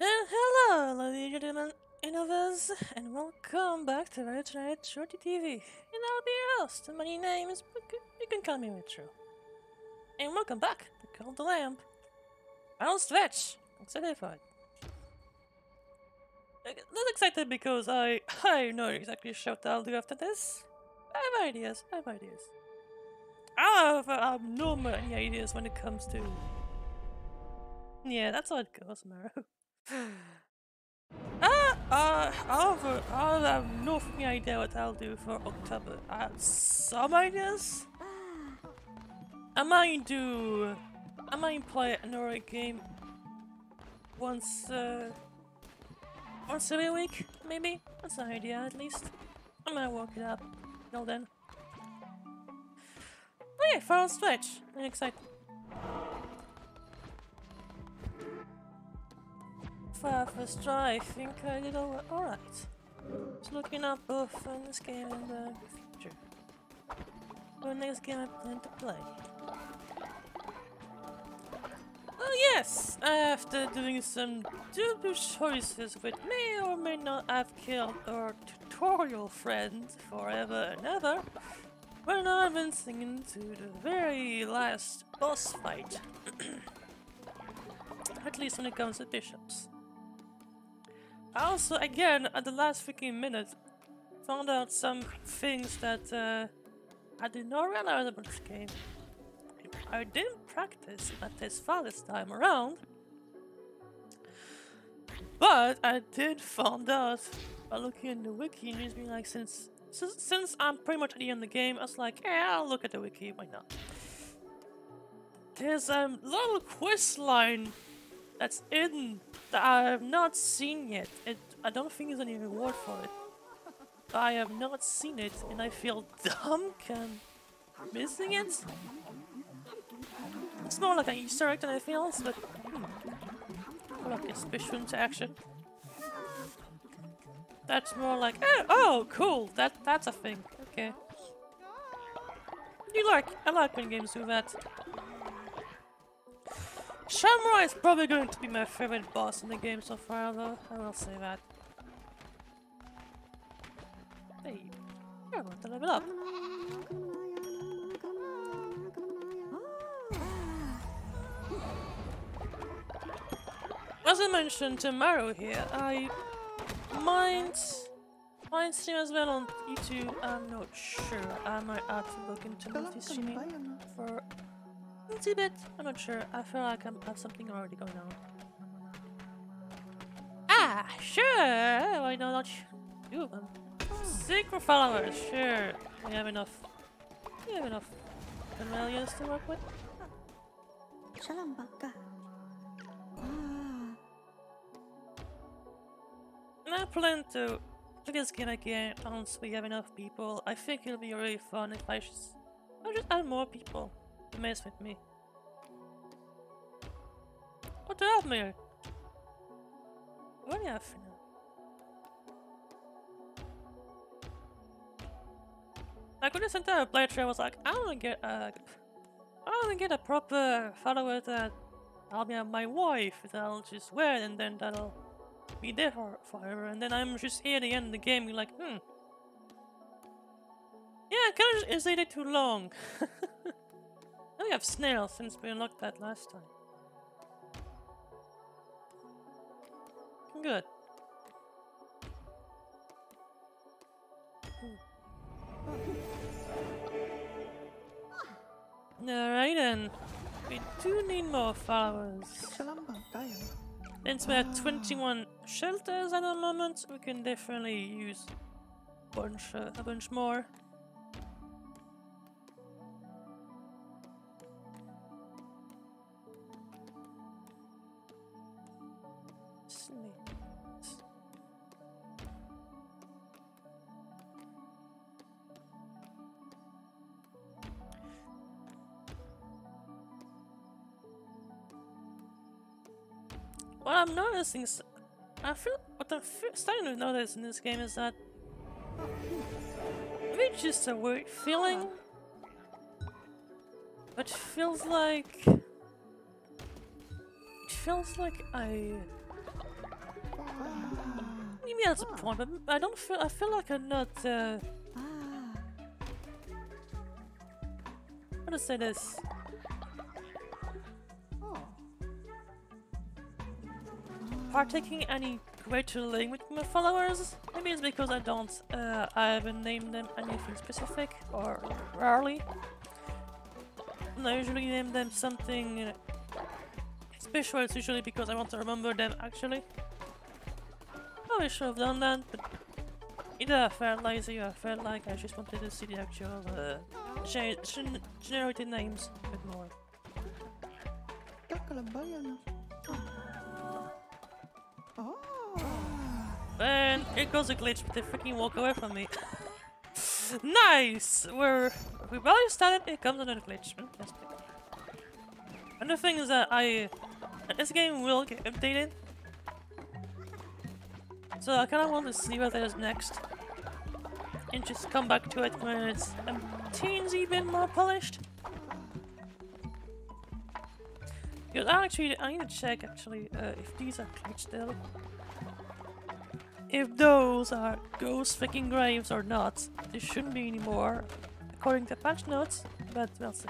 And gentlemen, innovators, and welcome back to Retro Night Shorty TV. And I'll be your host, and my name is. You can call me Retro. And welcome back to Call the Lamb. I'll stretch. Excited for it. I'm not excited because I I know exactly what I'll do after this. I have ideas. I have ideas. I have no many ideas when it comes to. Yeah, that's how it goes, Maro. Ah, uh, however, I have no fucking idea what I'll do for October. I have some ideas. I might do. I might play another game once, uh, once every week, maybe. That's an idea, at least. I might work it up. Till then. Okay, final stretch. I'm excited. For first try, I think I did alright. Just looking up both in this game and the future. For the next game I plan to play. Oh yes! After doing some dubious choices which may or may not have killed our tutorial friend forever and ever, we're now advancing into the very last boss fight. At least when it comes to bishops. I also, again, at the last freaking minute, found out some things that uh, I did not realize about this game. I didn't practice at this far this time around, but I did find out by looking in the wiki and just being like, since, since since I'm pretty much at the end of the game, I was like, yeah, I'll look at the wiki, why not? There's a little quest line that's that I have not seen yet. It, I don't think there's any reward for it. I have not seen it, and I feel dumb can missing it. It's more like an Easter egg than anything else, but hmm, like a special interaction. That's more like, oh, oh, cool, that that's a thing. Okay. You like, I like when games do that. Shamura is probably going to be my favorite boss in the game so far, though. I will say that. Hey, you're going to level up. As I mentioned tomorrow here, I might find stream as well on YouTube. I'm not sure. I might have to look into multi-streaming for See. I'm not sure. I feel like I have something already going on. Ah, sure. Why not? You, um, secret followers. Sure. We have enough. We have enough millions to work with. Shalom baka. Ah. I plan to look at skin again once we have enough people. I think it'll be really fun if I just, I just add more people mess with me. What have me? What I have for now? Like when I sent out a playthrough, I was like, I want to get a, I want to get a proper follower that I'll be my wife that I'll just wear, and then that'll be there for forever. And then I'm just here at the end of the game, you're like, hmm. Yeah, kind of is it too long? Oh, we have snail since we unlocked that last time. Good. Hmm. Alright then. We do need more flowers. Since we have 21 shelters at the moment, we can definitely use bunch, uh, a bunch more. Noticing I feel what I'm starting to notice in this game is that maybe it's just a weird feeling, but feels like it feels like I maybe that's a point, but I don't feel. I feel like I'm not. Uh, how to say this? Partaking any greater link with my followers. Maybe it's because I don't. Uh, I haven't named them anything specific, or rarely. I usually name them something uh, special. It's usually because I want to remember them actually. Probably should have done that, but either I felt lazy or I felt like I just wanted to see the actual uh, gen- gen- generated names a bit more. And here goes a glitch, but they freaking walk away from me. nice! We're we barely started, here comes another glitch. Fantastic. And the thing is that I this game will get updated. So I kinda want to see what there's next. And just come back to it when it's a teensy bit more polished. Because I actually I need to check actually uh, if these are glitched still. If those are ghost fucking graves or not, there shouldn't be anymore, according to patch notes, but we'll see.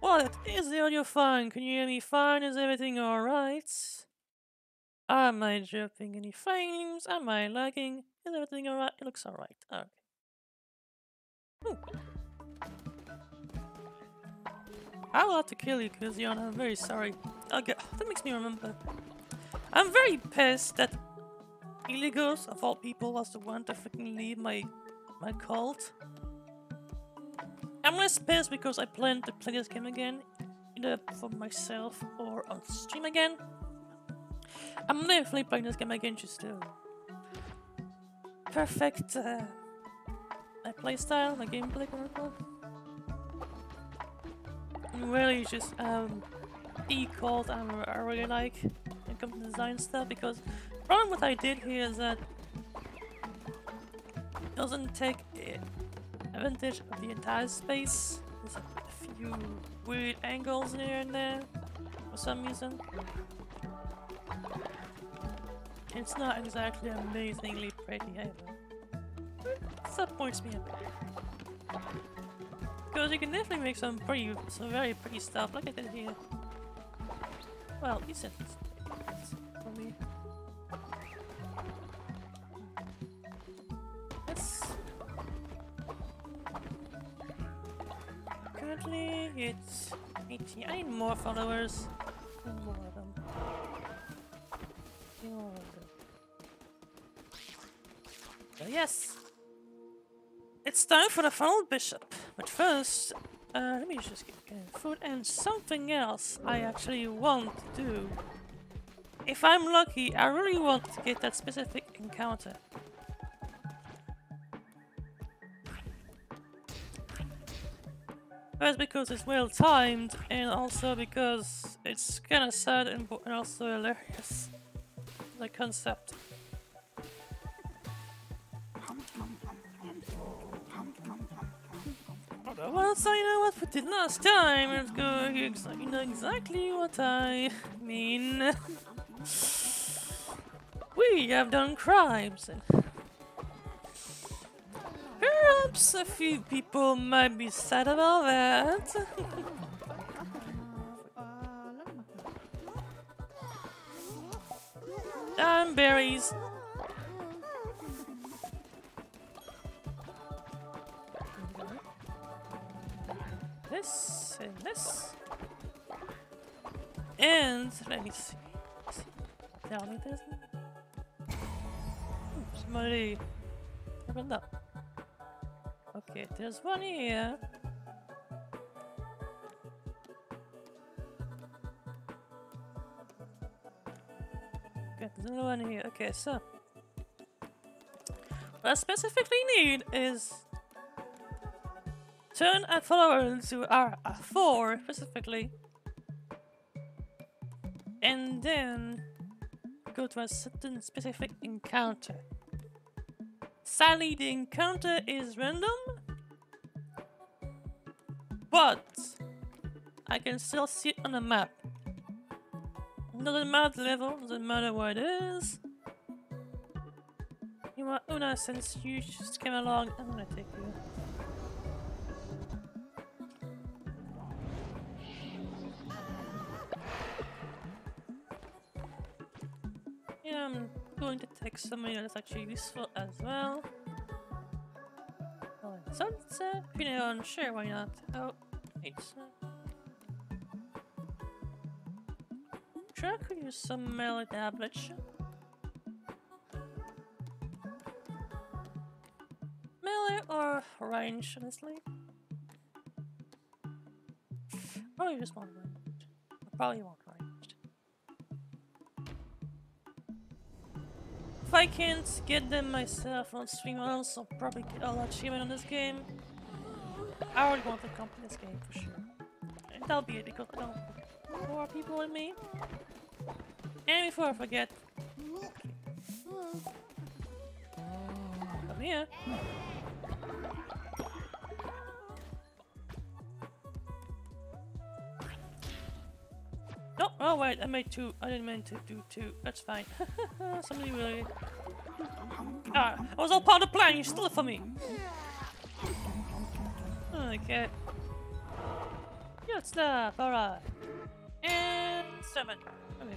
What is the audio fine? Can you hear me fine? Is everything alright? Am I dropping any frames? Am I lagging? Is everything alright? It looks alright. Ooh. I will have to kill you, Kuzion. I'm very sorry. Okay, that makes me remember. I'm very pissed that Illegos, of all people, was the one to freaking leave my my cult. I'm less pissed because I plan to play this game again, either for myself or on stream again. I'm definitely playing this game again just to perfect uh, my playstyle, my gameplay, really just um, the cult I'm, I really like it comes to design stuff because problem what I did here is that it doesn't take advantage of the entire space. There's a few weird angles here and there for some reason. It's not exactly amazingly pretty either. Disappoints me a bit. Because you can definitely make some pretty, some very pretty stuff like I did here. Well, decent me. Yes. Currently, it's 18. I need more followers. Yes! It's time for the final bishop. But first, uh, let me just get food and something else I actually want to do. If I'm lucky, I really want to get that specific encounter. First because it's well timed, and also because it's kinda sad and, and also hilarious. The concept. Well, so you know what we did last time. Let's go. You know exactly what I mean. we have done crimes. Perhaps a few people might be sad about that. Damn berries. This and this. And let me see. It isn't. Ooh, Somebody opened up. Okay, there's one here. Okay, there's another one here. Okay, so what I specifically need is turn a follower into R a four specifically, and then go to a certain specific encounter. Sadly, the encounter is random, but I can still see it on the map. Doesn't matter the level, doesn't matter what it is. You what, Una, since you just came along, I'm gonna take you. I'm going to take somebody that's actually useful as well. Oh, sunset, you know, sure, why not? Oh, it's. Sure, I could use some melee damage. Melee or range, honestly? Oh, probably just one ranged. I Probably want If I can't get them myself on stream, I'll also probably get all achievement on this game. I already want to complete this game for sure. And that'll be it because I don't more people in me. And before I forget, come here. Oh wait, I made two. I didn't mean to do two. That's fine. Somebody really. Ah, I was all part of the plan. You stole it from me. Okay. Good stuff. All right. And seven. Okay.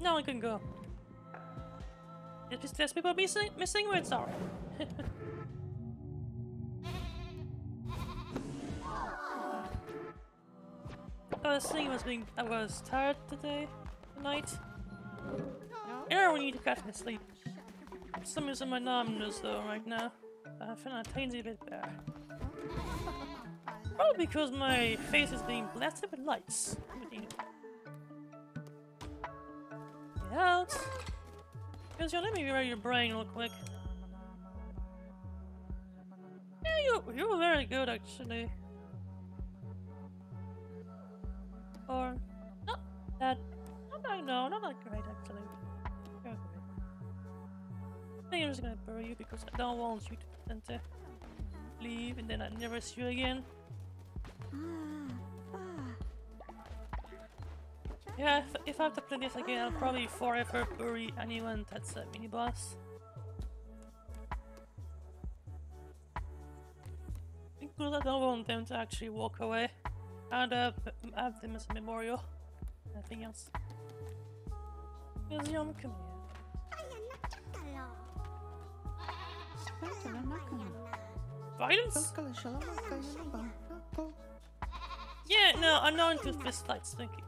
Now I can go. Just there's people missing, missing words. Sorry. I was thinking I was being I was tired today, tonight. I really need to catch my sleep. For some reason my numbness though right now. I feel a tiny bit better. Probably because my face is being blasted with lights. Get out. Because you let me read your brain real quick. Yeah, you you were very good actually. Or not that not that no, not that great actually. I think I'm just gonna bury you because I don't want you to pretend to leave and then I never see you again. Yeah, if, if I have to play this again, I'll probably forever bury anyone that's a mini boss. Because I don't want them to actually walk away and uh, have them as a memorial. Nothing else. Museum, come here. Violence? Yeah, no, I'm not into fist fights, thank you.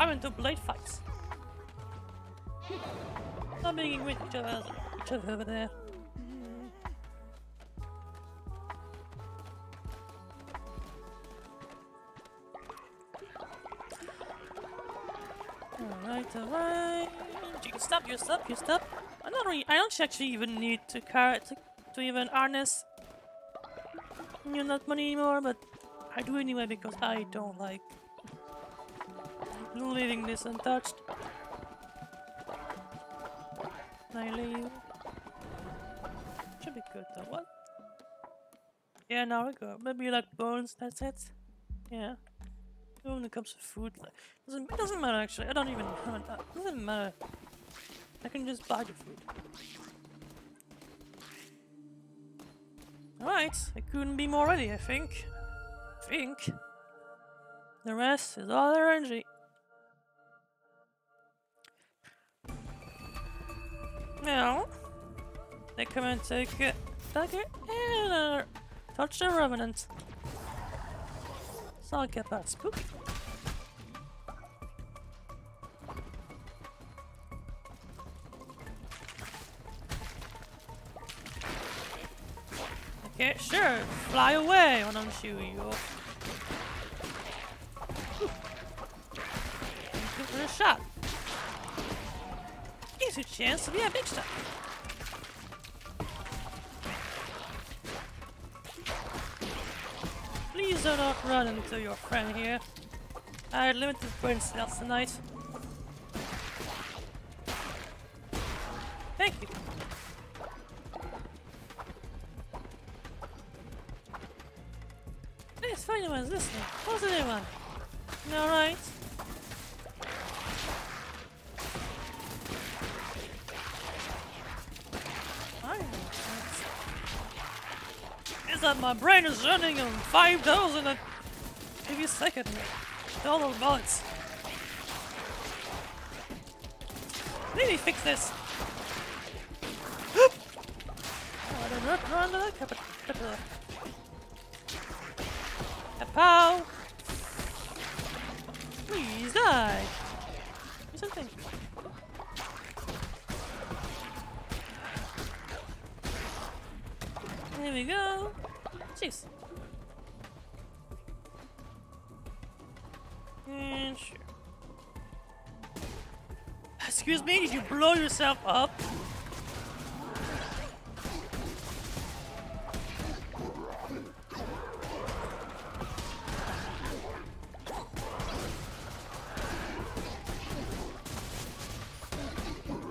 I'm into blade fights. Not being with each other, each other over there. Alright, alright. You can stop, you stop, you stop. I'm not really, I don't actually even need to car to, to even harness you know, that money anymore, but I do anyway because I don't like leaving this untouched. I leave. Should be good though, what? Yeah, now we go. Maybe like bones, that's it. Yeah. When it comes to food, doesn't, it doesn't matter actually. I don't even have doesn't matter. I can just buy the food. Alright, I couldn't be more ready, I think. think. The rest is all RNG. Now, they come and take it, it, and touch the revenant. So I'll get that spooky. Okay, sure. Fly away, don't you, you? Give it a shot. Gives you a chance to be a big shot. Do not run into your friend here. I had limited brain cells tonight. five thousand give in a second. All those bullets. Really fix this. I did not run to capital. Please die. Up?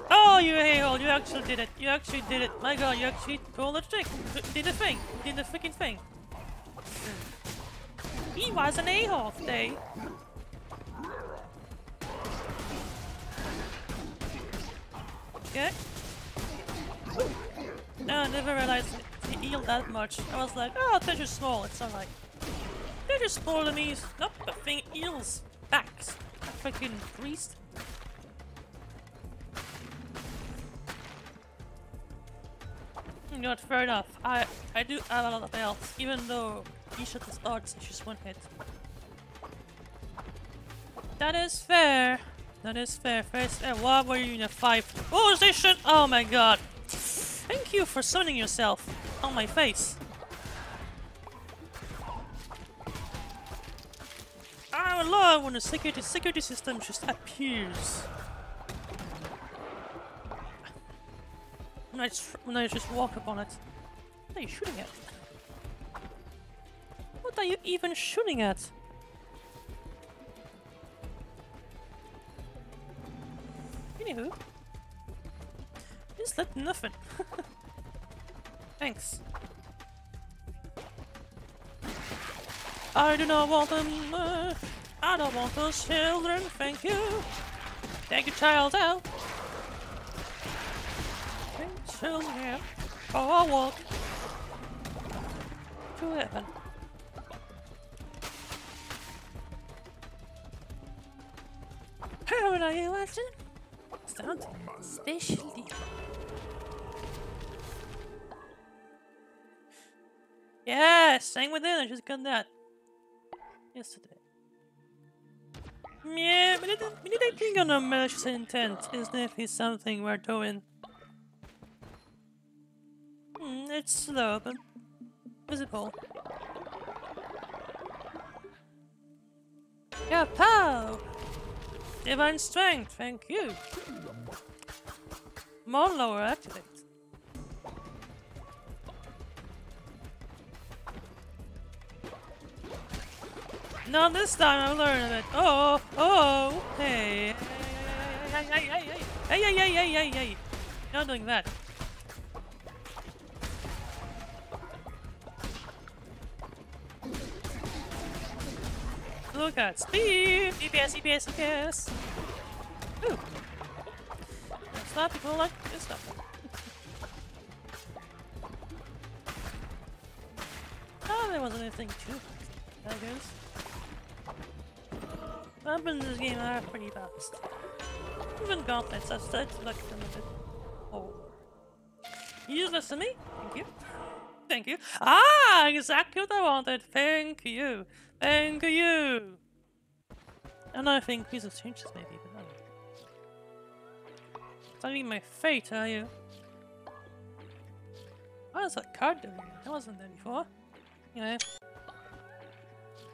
Oh, you a-hole, you actually did it. You actually did it. My god, you actually pulled the trick. Did the thing. Did the freaking thing. He was an a-hole today. Much. I was like, oh, they're just small, it's alright. They're just smaller enemies. Nope, the thing heals back. Freaking priest. Not fair enough. I I do have a lot of health, even though each of the starts is just one hit. That is fair. That is fair. First, uh, why were you in a five position? Oh my god. Thank you for sunning yourself on my face. When the security security system just appears. When I, just, when I just walk upon it. What are you shooting at? What are you even shooting at? Anywho. Just let nothing. Thanks. I do not want them. Uh, I don't want those children. Thank you. Thank you, child oh. out. Children. Oh, I'll walk to heaven. How are you watching? Sound especially. Yes, sang within. I just got that yesterday. Yeah, but it, but I think on a malicious intent is definitely something we're doing. Mm, it's slow, but visible. Yeah, pow! Divine strength, thank you. More lower activate. Not this time, I'm learning it. Oh, oh, hey. Hey, hey, hey, hey, hey, hey, hey, hey, hey, hey. Not doing that. Look at speed! EPS, EPS, EPS! Ooh! Not people like this stuff. Oh, there wasn't anything too I guess. Weapons in this game are pretty fast. Even gauntlets, I've started to look them a bit over. Useless to me? Thank you. Thank you. Ah, exactly what I wanted. Thank you. Thank you. And I think these are changes maybe, but. It's not my fate, are you? What is that card doing? That wasn't there before. Anyway.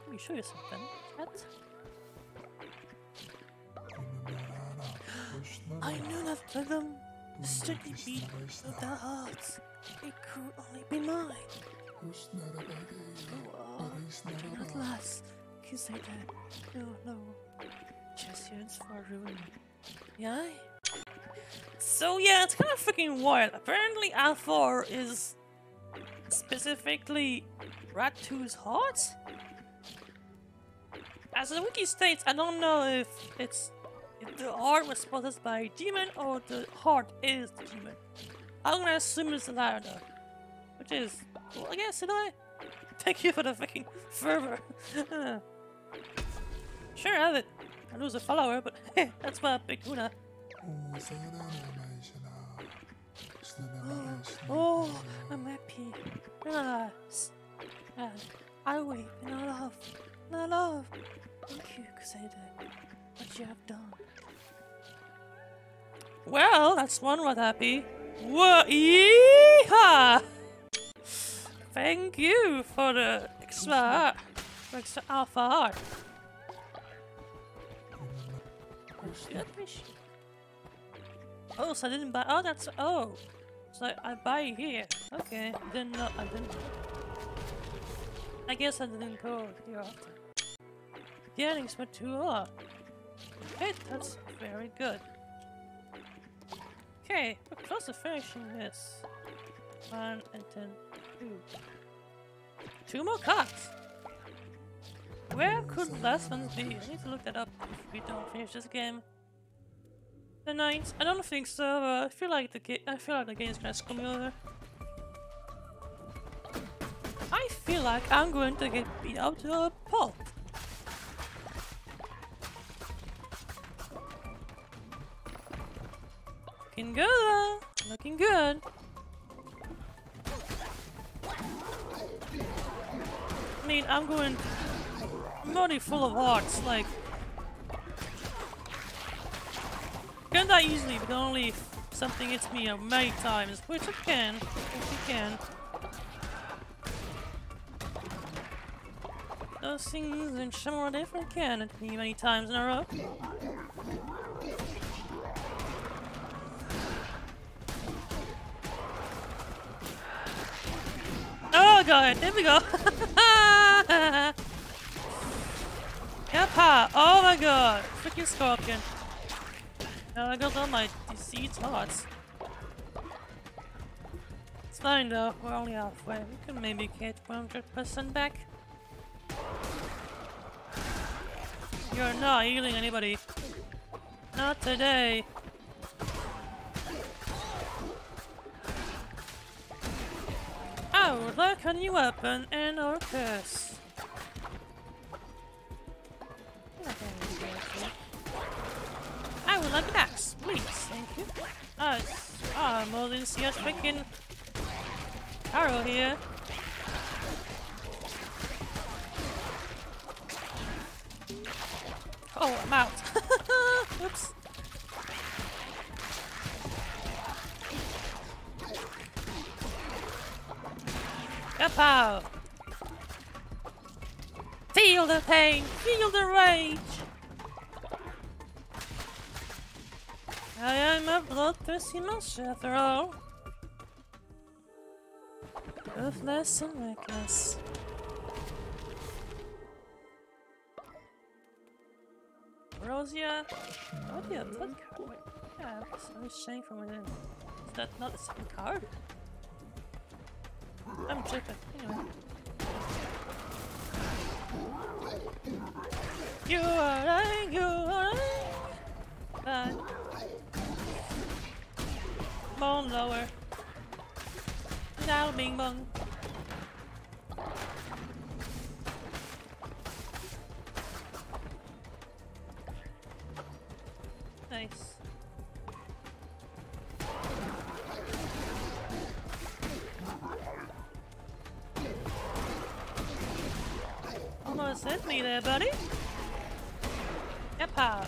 Let me show you something. Chat. I knew that rhythm, the steady beat of their hearts, it could only be mine. Oh, uh, at last, kiss I did. No, no, just yearns for ruin. Yeah? So yeah, it's kind of freaking wild. Apparently Alfor is specifically Ratau's heart? As the wiki states, I don't know if it's if the heart was possessed by a demon or the heart is the demon. I'm gonna assume it's the latter though. Which is cool, I guess, in a way. Thank you for the fucking fervor. sure, I have it. I lose a follower, but hey, that's my big tuna. Oh, I'm happy. Relax. And I weep in our love. In our love. Thank you, Crusader. What you have done. Well, that's one what happy. Whoa, yeehaw! Thank you for the extra, extra alpha heart. Oh, so I didn't buy. Oh, that's. Oh. So I, buy here. Okay. Didn't know. I didn't. I guess I didn't go here. Gettings for two up. Okay, that's very good. Okay, we're close to finishing this. One and then two. Two more cards! Where could the last ones be? I need to look that up if we don't finish this game. The ninth? I don't think so. I feel like the game. I feel like the game's gonna screw me over. I feel like I'm going to get beat up to a pulp. Looking good. Looking good. I mean, I'm going. I'm full of hearts. Like, can die easily, but only if something hits me uh, many times, which it can. if it can. Those things in Shimmer different can hit me many times in a row. God, there we go. Yappa! Oh my god! Freaking scorpion. Now I got all my deceased hearts. It's fine though, we're only halfway. We can maybe get 100% back. You're not healing anybody. Not today. Oh, look, a new weapon and our curse. I would like an axe, please, thank you. It's, oh, uh, more than see a freaking arrow here. Oh, I'm out. Oops. Kapow! Feel the pain! Feel the rage! I am a bloodthirsty monster after all. Ruthless and reckless. Rosia? Yeah, that card. Yeah, a shame from within. Is that not the same card? I'm tripping. Anyway. You are right, you are. Bye. Bone lower. Now bing bong. Nice. Almost hit me there, buddy. Yep, -pow.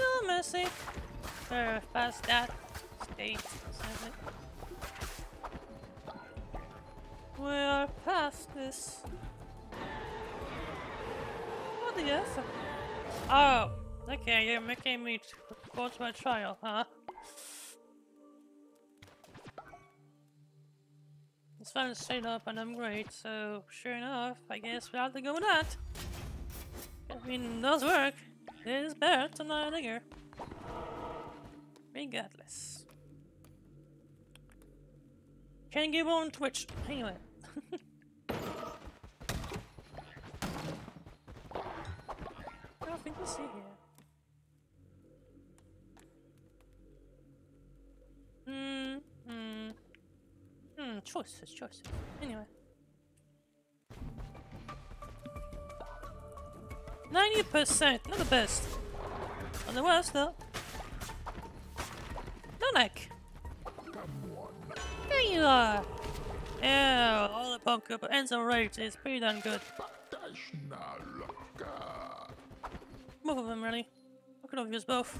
No mercy. Or past that state? We are past this. What the F? Oh, okay, you're making me go to my trial, huh? It's fun straight up and I'm great, so sure enough, I guess we have to go with that. I mean, does work. It is better than the nigger. Regardless. Can't give on Twitch. Anyway. Nothing to see here. Hmm, hmm. Mm, choices, choices. Anyway. 90%, not the best. Not the worst though. Nonek! There you are! Yeah, all the bunker, ends on rate is pretty damn good. Both of them, really. I could have used both.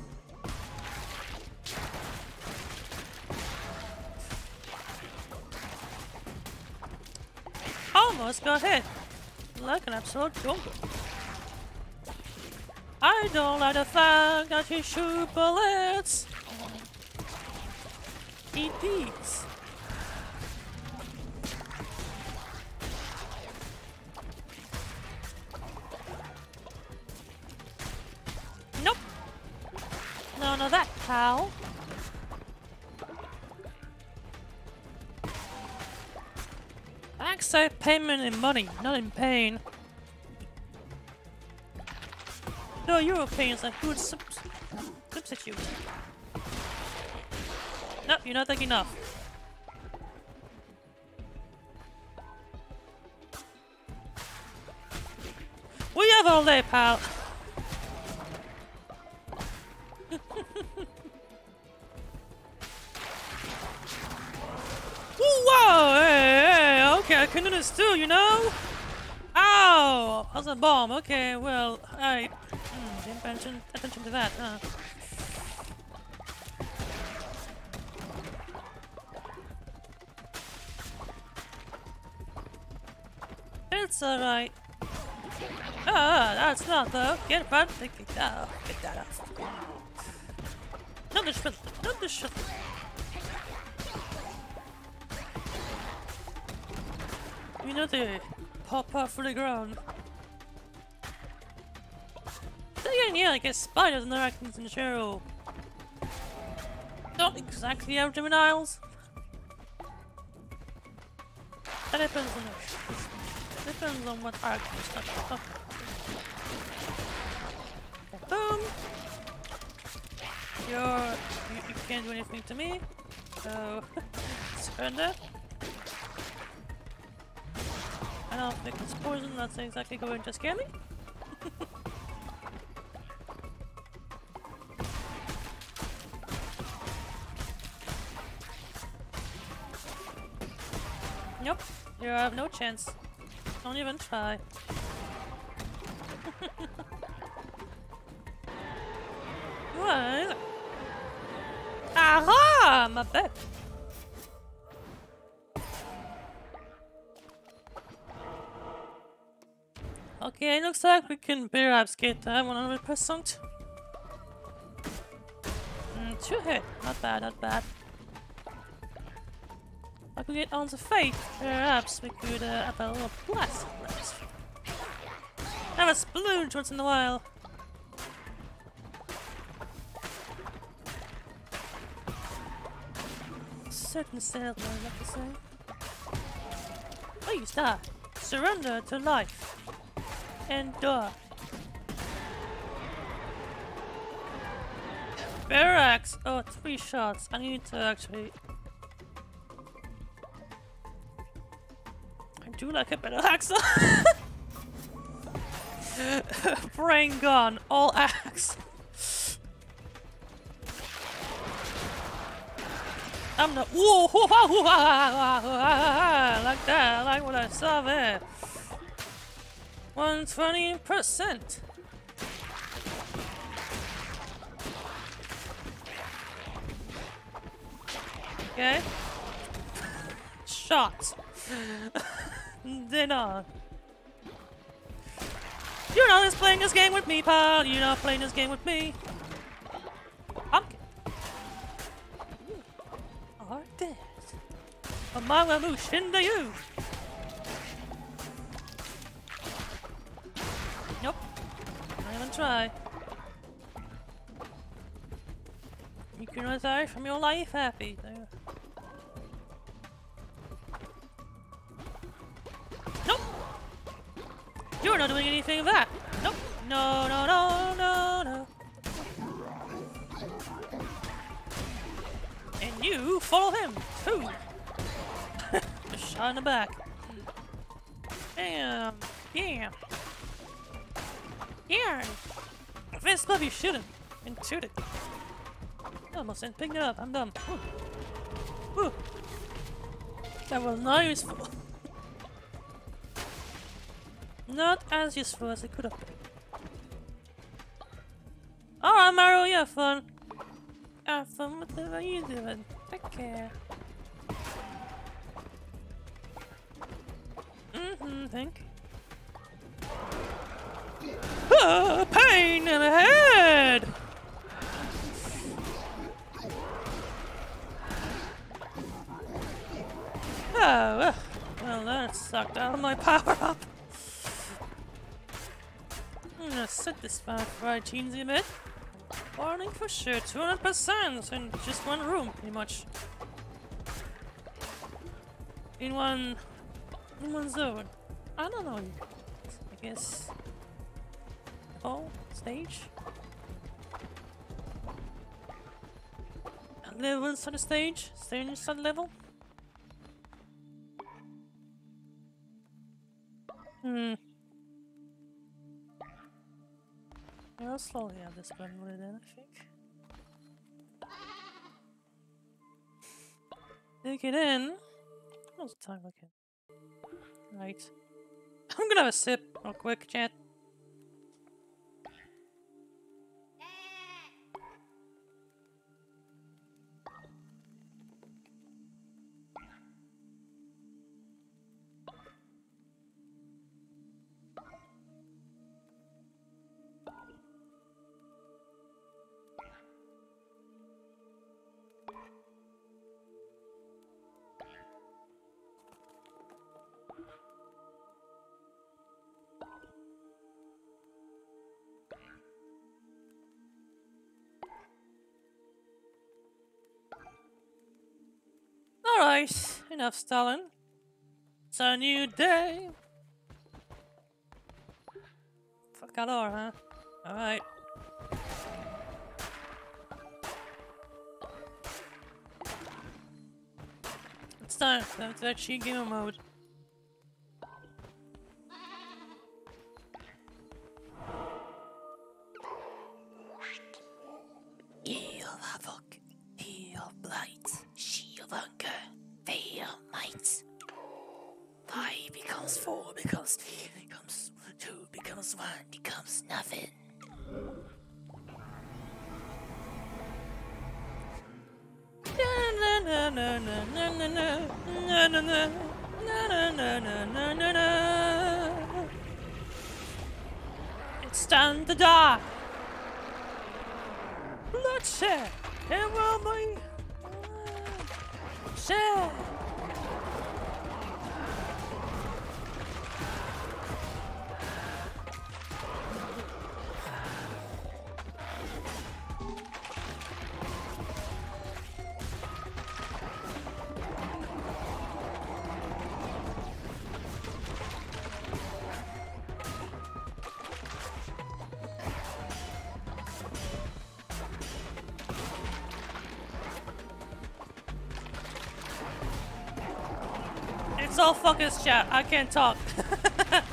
Almost got hit! Like an absolute jungle. I don't like the fact that he shoot bullets! Eat these! Nope! None of that, pal! Accept payment in money, not in pain. No, Europeans are good sub substitute. Nope, you're not taking enough. We have all day, pal. Can do this too, you know? Ow! That's a bomb. Okay, well, I hmm, didn't pay attention, attention to that, huh? It's alright. Ah, that's not though. Get it, bud. Get that off. Get that off. Not the shit. Not the shit. You know they pop off the ground. Then again, yeah, I guess spiders and their actions in the show. Not exactly our juveniles. That depends on the depends on what you start with. Boom! You're you, you can't do anything to me. So surrender. Don't it's poison, that's exactly going to scare me. nope, you have no chance. Don't even try. Looks like we can perhaps get that 100%. Mm, two hit. Not bad, not bad. I could get on the fate. Perhaps we could uh, have a little blast. Let's have a splooge once in a while. Certain sailor, I'd like to say. Please die. Surrender to life. Endure. Barracks! Oh, three shots. I need to actually... I do like a better axe. Brain gun, All axe. I'm the whoa, like that. Like what I saw there. One twenty percent. Okay. Shot. Dinner. You're not just playing this game with me, pal. You're not playing this game with me. I'm. Are dead. Amalamu Shindayu. Try. You can retire from your life happy. There. Nope. You're not doing anything of that. Nope. No, no, no, no, no. And you follow him too. On the back. Love you shoot him and shoot it. Almost didn't pick it up. I'm. Whew. That was not useful. not as useful as it could have been. Alright, Mario, you have fun. Have fun with whatever you doing. Take care. Mm-hmm, think. Pain in the head! Oh, well, that sucked out of my power up. I'm gonna set this file right teensy a bit. Warning for sure, 200% in just one room, pretty much. In one, in one zone. I don't know. I guess. Oh, stage. Level inside the stage. Stage the level. Hmm. I'll slowly have this gun loaded in, I think. Take it in. How's the time looking? Right. I'm gonna have a sip real quick, chat. Alright, enough stalling. It's a new day. Fuck Calor, huh? Alright. It's time time to actually game mode. All chat. I can't talk.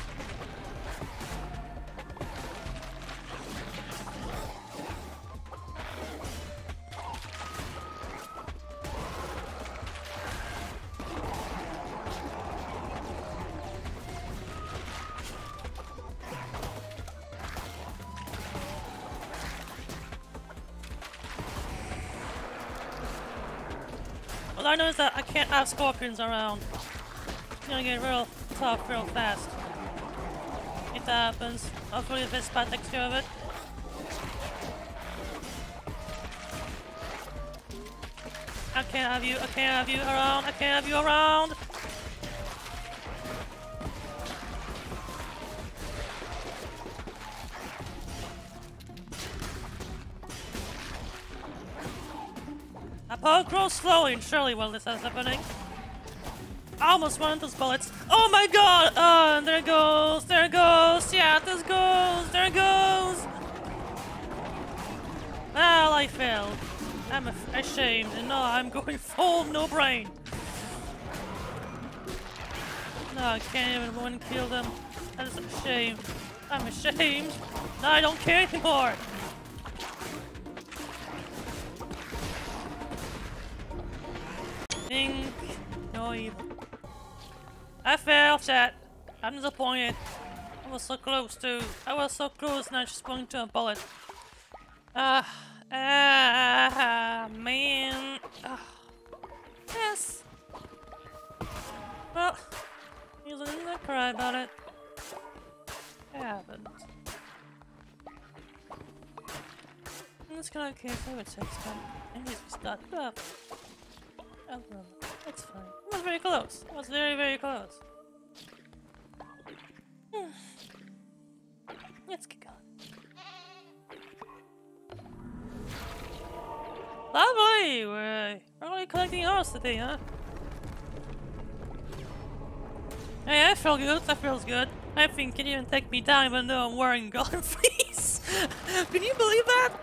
All I know is that I can't have scorpions around. Gonna get real tough real fast. If that happens. Hopefully this spot takes care of it. I can't have you, I can't have you around, I can't have you around! A poke grows slowly and surely while this is happening. Almost one of those bullets. Oh my god! Oh, there it goes, there it goes, yeah, this goes, there it goes! Well, I failed. I'm ashamed, and now I'm going full no brain. No, I can't even one kill them. That is a shame. I'm ashamed. No, I don't care anymore. I'm disappointed. I was so close to. I was so close and I just sprung to a bullet. Ah, ah, man. Ah. Yes. Well, you didn't cry about it. I haven't. It's kind of okay if I would take time. I need to start it up. Oh well, that's fine. I was very close. I was very, very close. Huh? Hey, I feel good. That feels good. I think can even take me down even though I'm wearing golden fleece. can you believe that?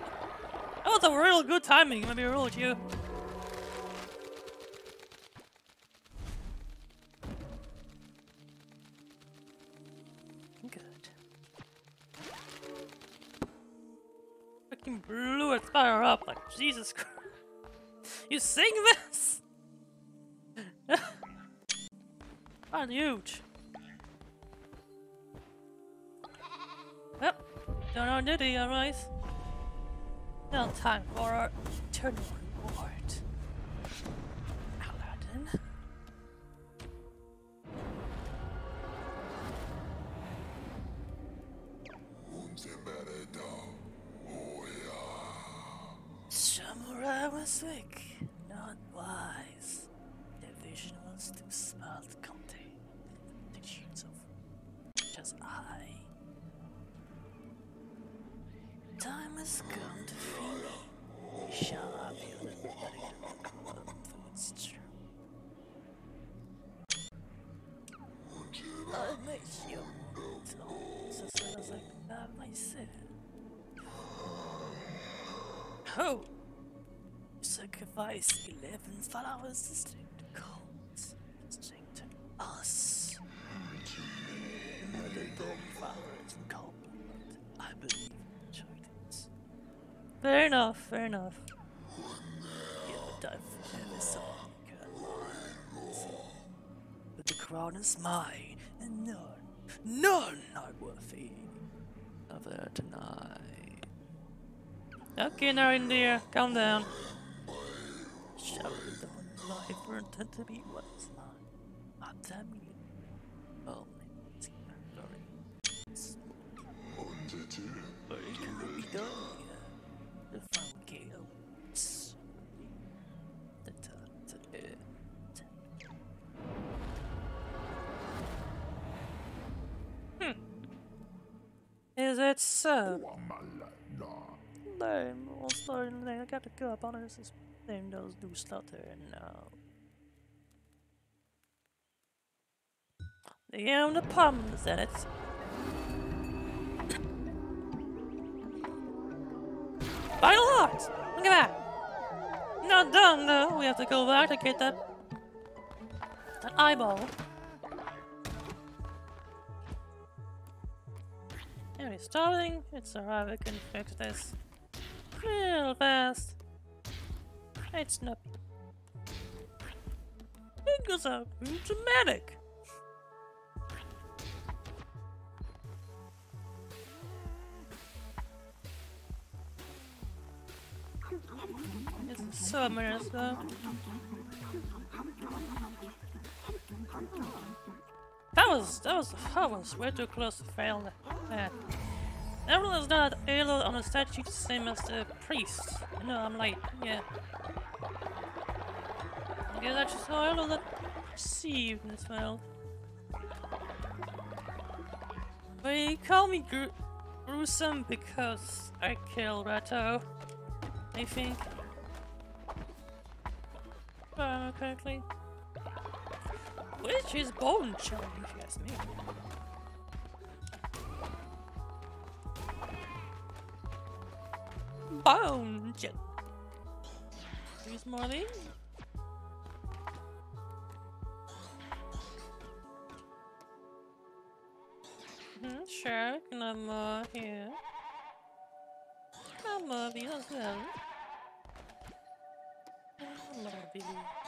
That was a real good timing, let me be real with you. Huge. Yep. Don't know Diddy, alright? Now time for our eternal can But the crown is mine, and none, none are worthy of it tonight. Okay, now in there, calm down. Shall the life pretend to be what is not? Not damn It so? Name, starting I got to go up on this. Name those do slaughter now. Uh, the end the palms in it. Final heart! Look at that! Not done though, we have to go back to get that that eyeball. Anyway, starting, it's alright, we can fix this real fast. It's not. Goes out dramatic. It's so embarrassing though. That was that was that was way too close to fail. Man. Everyone is not able on the statue the same as the priest. No, I'm like, yeah. I guess that's just I know that perceive in this world. They call me gru gruesome because I killed Ratau. I think. If I correctly. Which is bone chilling, if you ask me. bone. Mm, sure, can I more here? I more you as well. I love you.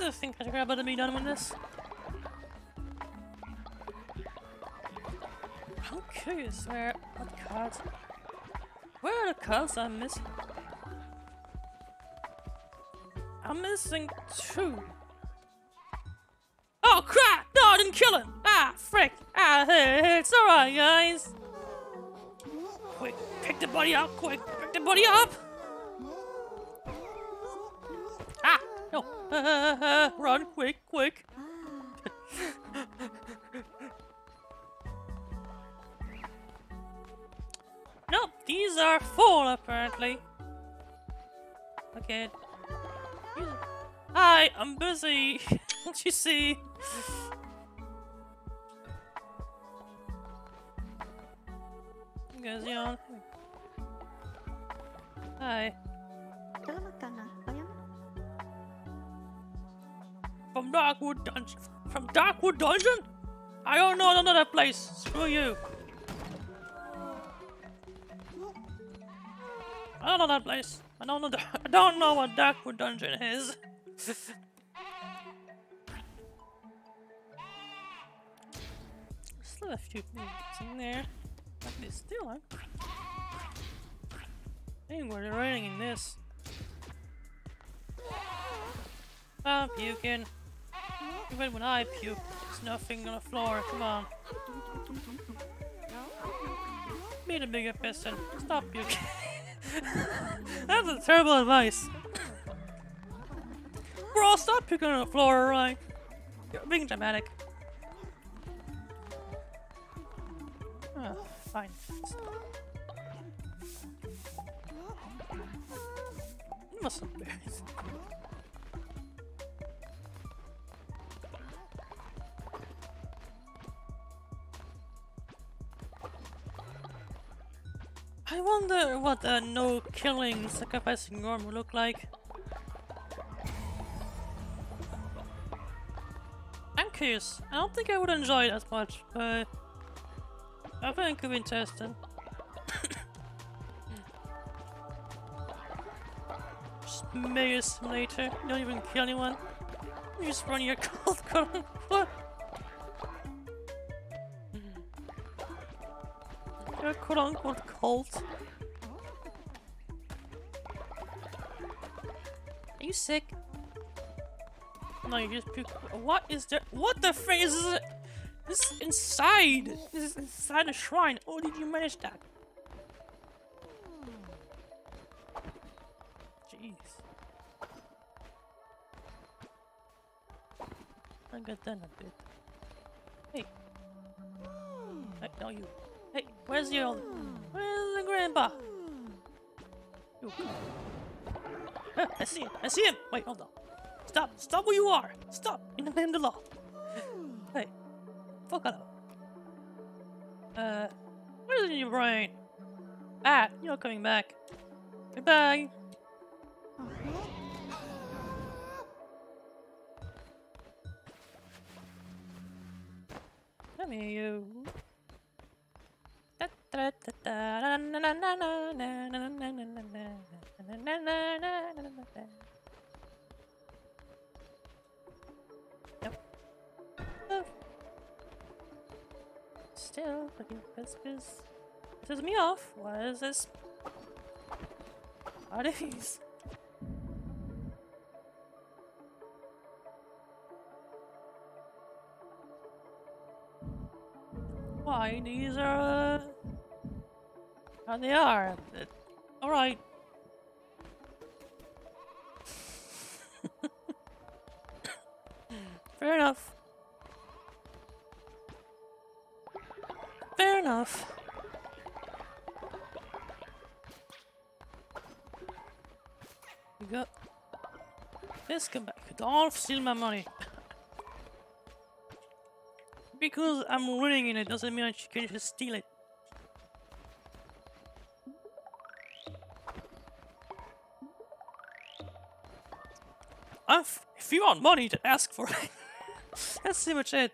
The thing I about to be done with this? I'm curious where what cards where are the cards I'm missing? I'm missing two. Oh crap! No, I didn't kill him! Ah, frick! Ah, it's alright, guys! Quick, pick the body up, quick! Pick the body up! Okay. Hi, I'm busy. Don't you see? Goes on. Hi. From Darkwood Dungeon. From Darkwood Dungeon? I don't know another place. Screw you. I don't know that place. I don't know. The, I don't know what Darkwood Dungeon is. Still a few things in there. But they still aren't. Anywhere they're writing in this. I'm puking. Even when I puke, there's nothing on the floor. Come on. Be the bigger piston. Stop puking. That's a terrible advice. Bro, stop puking on the floor, right? You're being dramatic. Ah, fine. Muscle berries. I wonder what a no killing sacrificing norm would look like. I'm curious. I don't think I would enjoy it as much, but I think it could be interesting. just mega simulator. You don't even kill anyone. You just run your cult, quote unquote. Your quote unquote cult. Are you sick? No, you just puke. What is there? What the frick is this? This is inside. This is inside a shrine. Oh, did you manage that? Jeez. I got done a bit. Hey. Hey, no you. Hey, where's your old? Where's the grandpa? Ah, I see him. I see him. Wait, hold on. Stop. Stop where you are. Stop. In the name of the law. Hey. Fuck off. Uh, where's your brain? Ah, you're coming back. Goodbye. Come here, you. Oh. Still looking because this pisses me off. What is this? What are these? Why these are how they are. But Alright. Fair enough. Fair enough. We got this come back. Don't steal my money. because I'm running in it doesn't mean I can just steal it. Want money, to ask for it. That's pretty much it.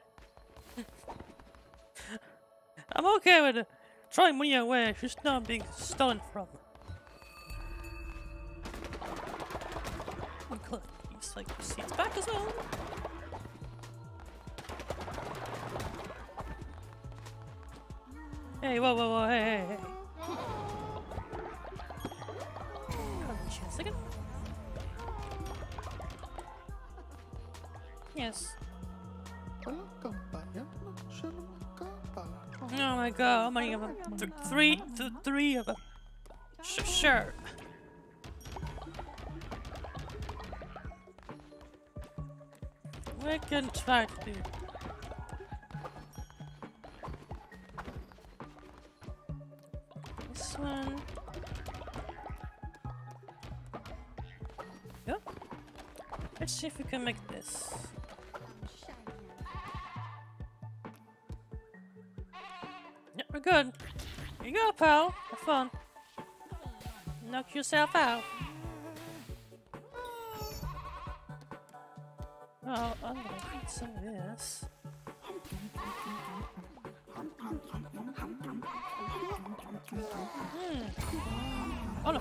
I'm okay with it. throwing money away, just not being stolen from. And collect these like receipts back as well. Hey, whoa, whoa, whoa, hey, hey, hey. Yes. Oh my god, how many of them? Th three, th three of them. Sh sure. We can try. This one. Yep. Let's see if we can make this. Pal. Have fun. Knock yourself out. Oh, I'm gonna eat some of this. Hmm. All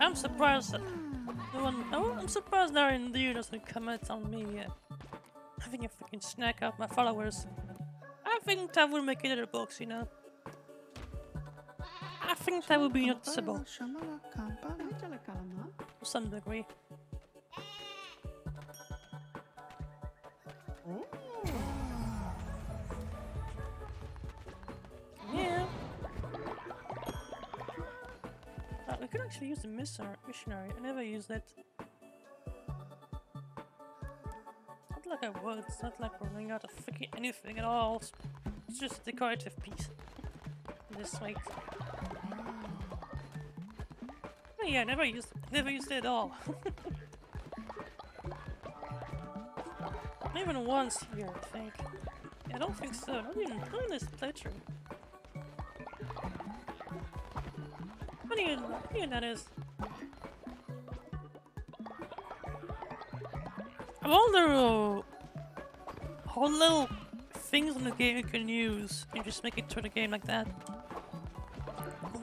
I'm surprised that no one. Oh, I'm surprised in the doesn't comment on me yet. Having a fucking snack out my followers. I think that would make it a box, you know. I think that would be noticeable to some degree. Yeah. Uh, we could actually use the missionary. missionary. I never used it. Like I. It's not like we're running out of freaking anything at all. It's- just a decorative piece. This way. Oh yeah, never used never used it at all. Not even once here, I think. I don't think so. Not even not in this playthrough. What do you what do you that is? I wonder how little things in the game you can use You just make it through the game like that.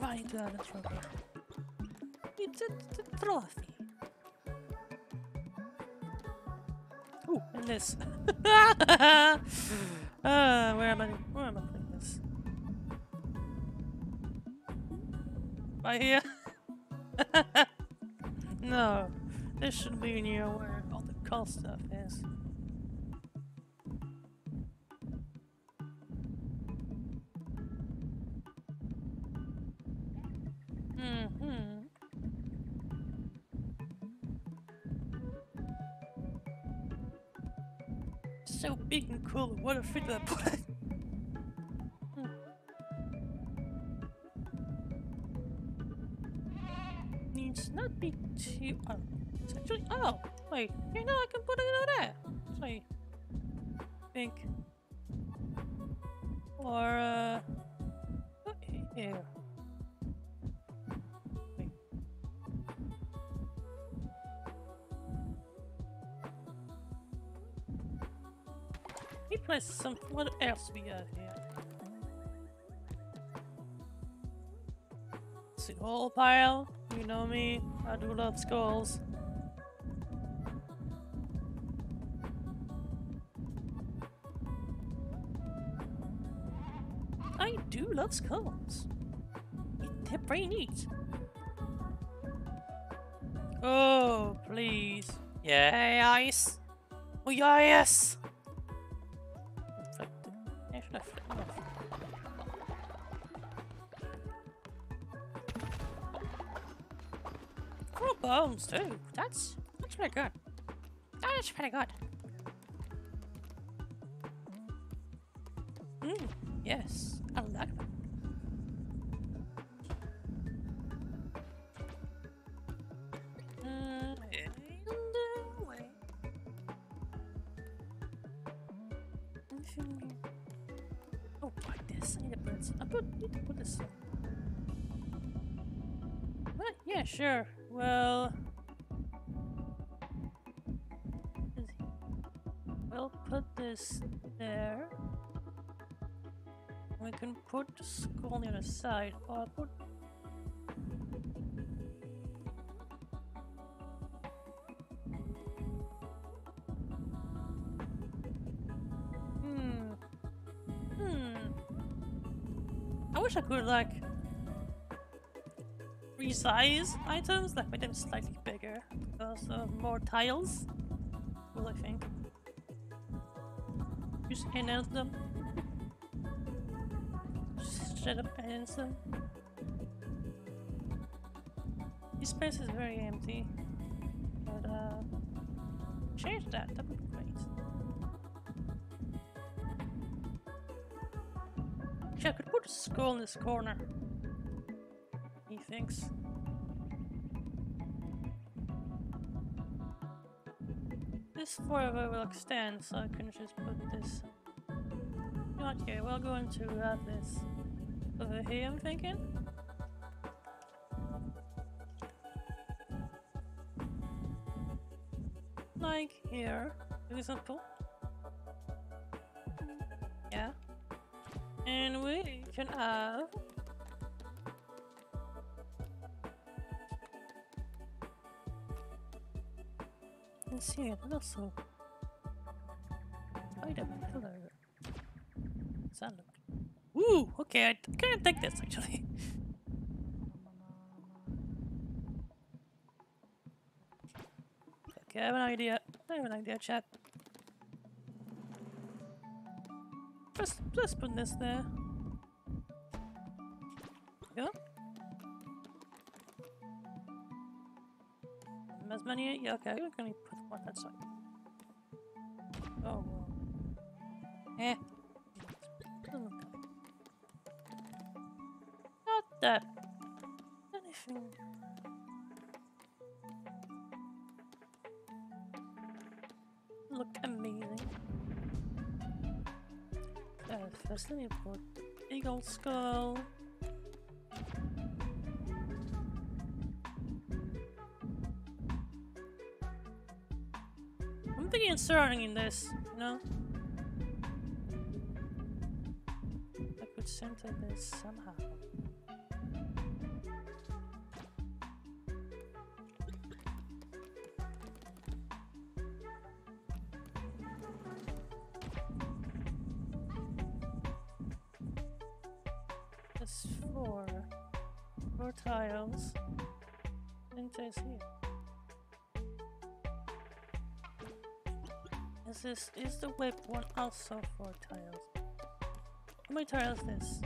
Right, that's right. It's a, it's a trophy. Ooh, and this. uh, where am I? Where am I putting this? Right here? no, this should be near where all the cool stuff is. Think. Or uh. oh, Here. Wait. He plays some. What else we got here? Skull pile. You know me. I do love skulls. those cones. They're pretty neat. Oh, please. Yeah, ice. Oh, yeah, yes. Cool bones too. That's that's pretty good. That is pretty good. Mm, yes. Side. Hmm. Hmm. I wish I could like resize items, like make them slightly bigger because of more tiles. Well, I think. Just enhance them. Straight up them. This space is very empty. But uh change that, that would be great. Actually, I could put a skull in this corner. He thinks. This forever will extend, so I can just put this. Not here. We're going to add this over here. I'm thinking. Like here, for example. Yeah. And we can have Let's see, and also okay, I kind of like this actually. okay, I have an idea. I have an idea, chat. Just, just put this there. Yeah. As many? Yeah, okay, I'm gonna put one that side. Oh, well. Eh. That. Anything. Look amazing. Uh, first, let me put eagle skull. I'm thinking of surrounding in this, you know? I could center this somehow. Tiles. Enters here. Is this is the whip one also four tiles? How many tiles is this?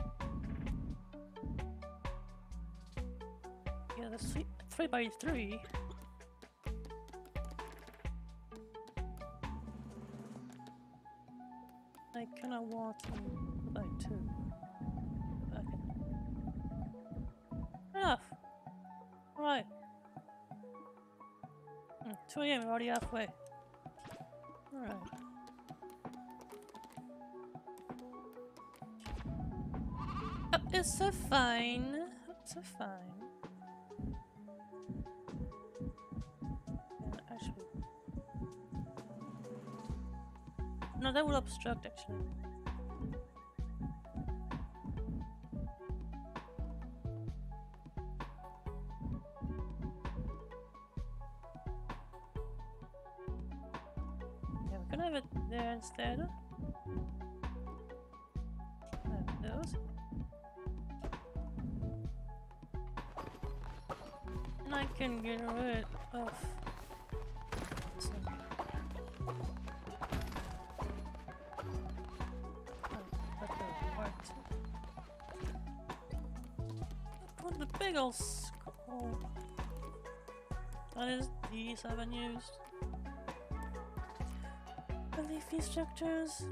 Yeah, that's three, three by three. I want them by two. Hmm, 2 a.m. We're already halfway. Alright. Oh, it's so fine. It's so fine. No, that will obstruct actually. Instead. Have those. And I can get rid of the the big ol' skull. That is these I haven't used? Leafy structures.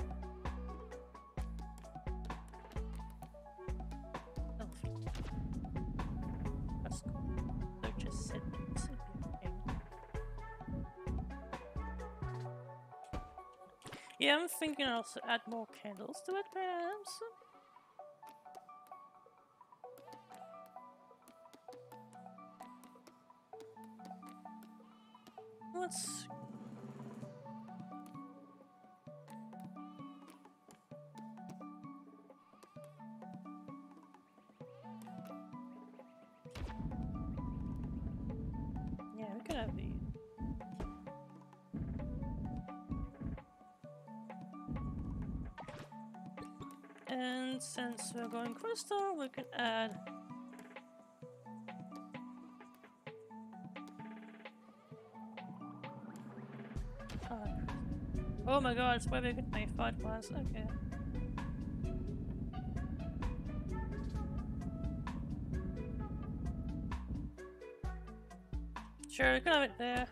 Yeah, I'm thinking I'll also add more candles to it, perhaps. Since we're going crystal, we can add Oh. Oh my god, it's where we could make fight was. Okay. Sure, we can have it there.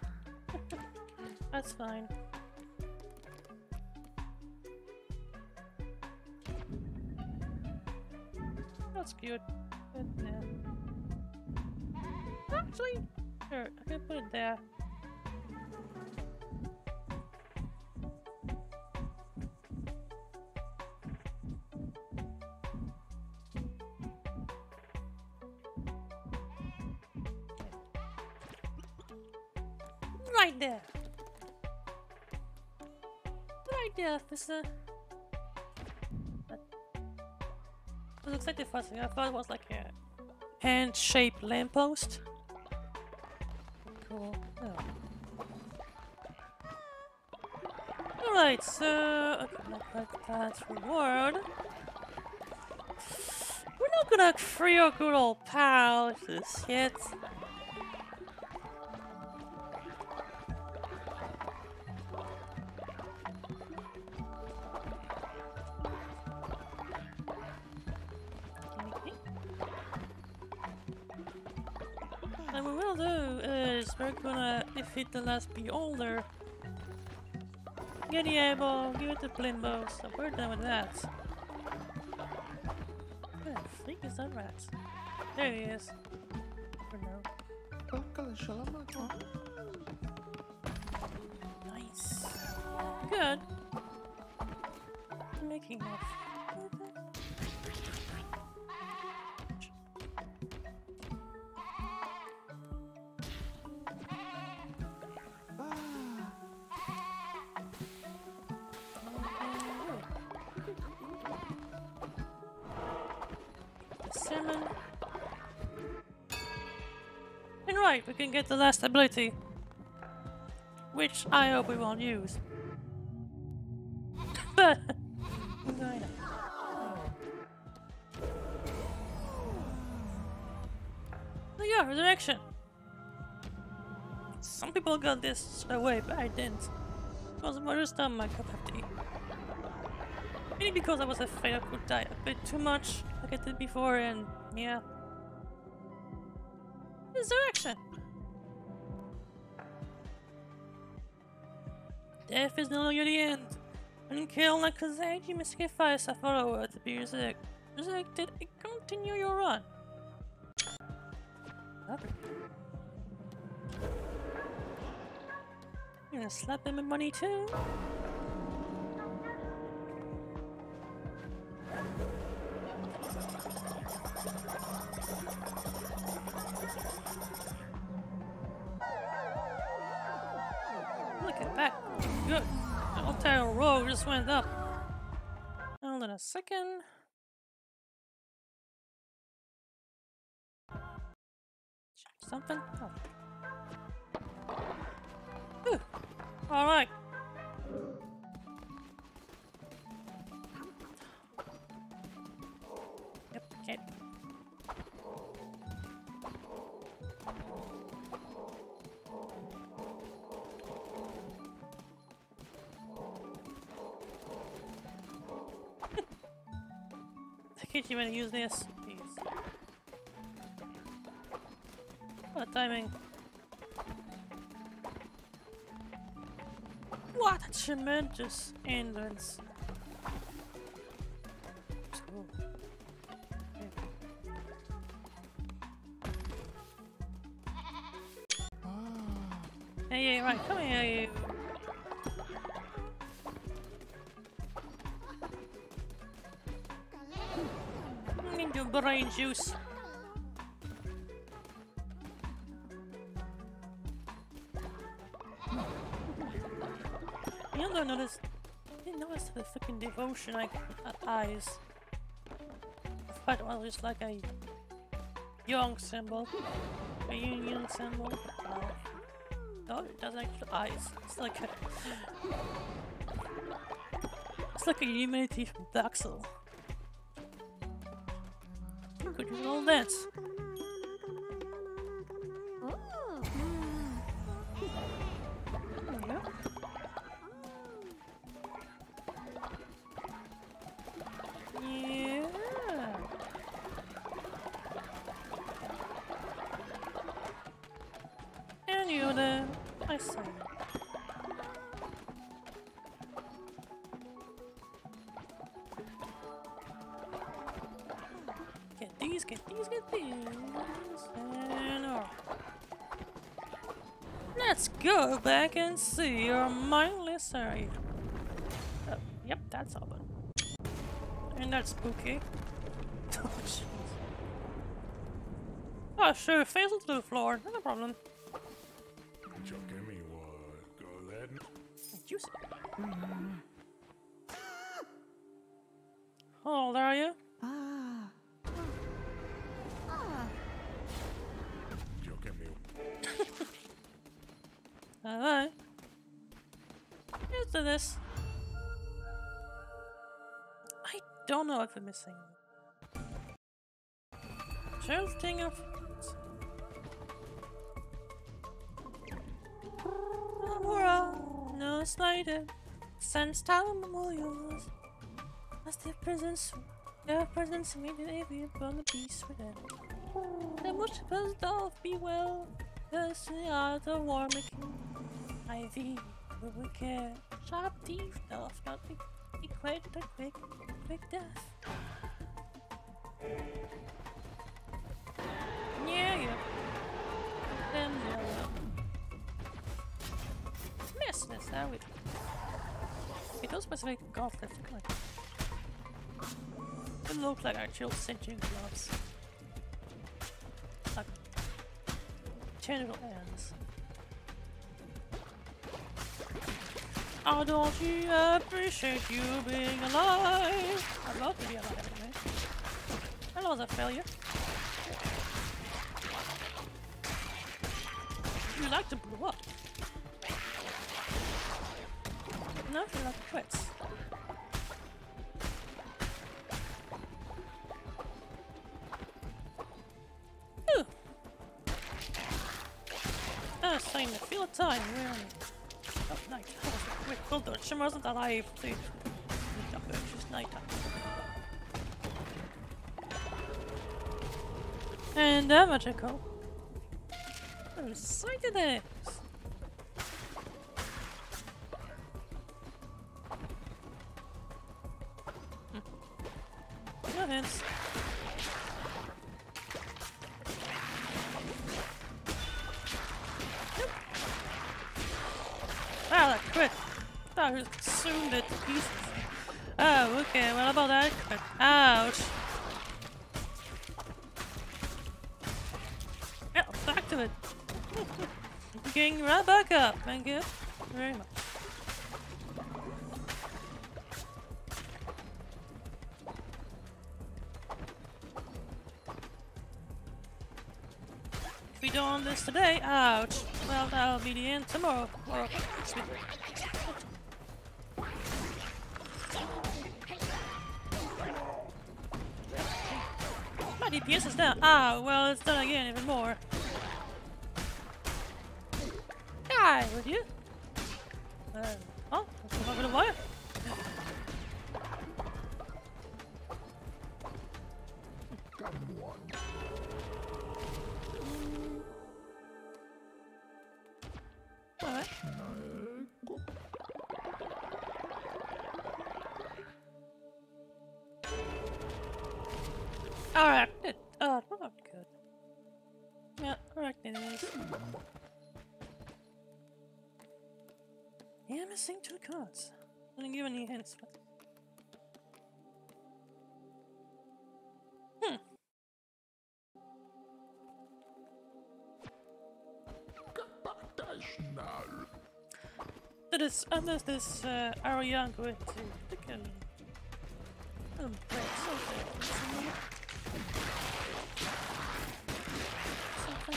That's fine. That's cute. Good there. Actually, sure, I can put it there. Right there. Right there, officer. Like the first thing I thought it was like a hand-shaped lamppost. Cool. Oh. Alright, so okay, not like that reward. We're not gonna free our good old pal just yet. The last beholder. Get the eyeball, give it the Plimbo, so we're done with that. Where the freak is that rat? There he is. For now. Nice. Good. Making that. We can get the last ability. Which I hope we won't use. Going. Oh yeah, resurrection. Some people got this away, but I didn't. Was my first time my cup. Maybe because I was afraid I could die a bit too much, like I did before, and yeah. Resurrection! Death is no longer the end. When killed like Kazage, you must sacrifice a follower to be resurrected. Resurrected and continue your run. You're gonna slap him in money too? Good. Entire row just went up. Hold on a second. Check Something? Oh. Whew. can't even use this. Jeez. What timing? What a tremendous entrance. Juice. You don't notice. I didn't notice the fucking devotion like uh, eyes. But thought it was just like a young symbol, a union symbol. No, it doesn't actually eyes. It's like a. It's like a humanity from Daxel. Could you roll dance? Back and see your mindless area. Oh, uh, yep, that's all open. And that's spooky. oh, jeez. Oh, sure, face it to the floor, no problem. We're missing. Sheriff thing of Memorial, no slighted. Sense time memorials. As their presence, their presence made the avian burn the beast within. The worshippers doth be well, as the art of war making. Ivy, will care. Sharp teeth doth not be equate to quick, quick death. Yeah, yeah. Then, yeah, yeah. Miss this, there we go. It does specific golf that's good. It looks like actual cinching gloves. Like genital ends. Oh, don't you appreciate you being alive? I'd love to be alive anyway. That was a failure. You like to blow up. No, you like to quit. She wasn't alive. Please. Just nighttime. And that magical. Oh, psychedelics. This today, ouch. Well, that'll be the end tomorrow. Or. My DPS is down. Ah, well, it's done again, even more. Die, would you? This, unless this uh, Ariane going to the can um, break something. Something.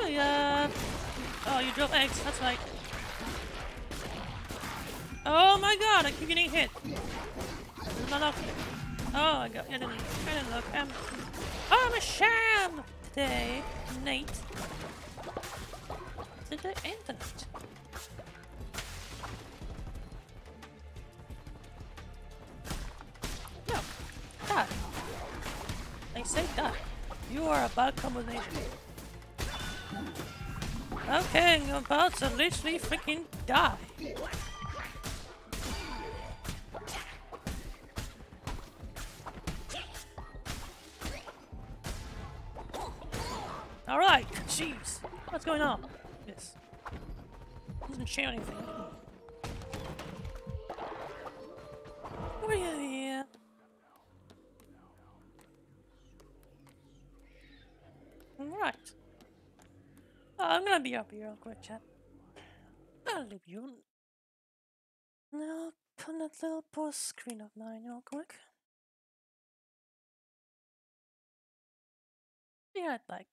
Oh yeah. Oh, you drop eggs. That's right. Oh my god! I keep getting hit. Not up. Oh, I got. I didn't. I didn't look. I'm. I'm a sham today, Nate. Did internet? No. Bad combination. Okay, I'm about to literally freaking die. Alright, jeez. What's going on? Yes. Doesn't show anything. Real quick, Chat. I'll leave you. Now put that little post screen of mine real quick. Yeah, I'd like.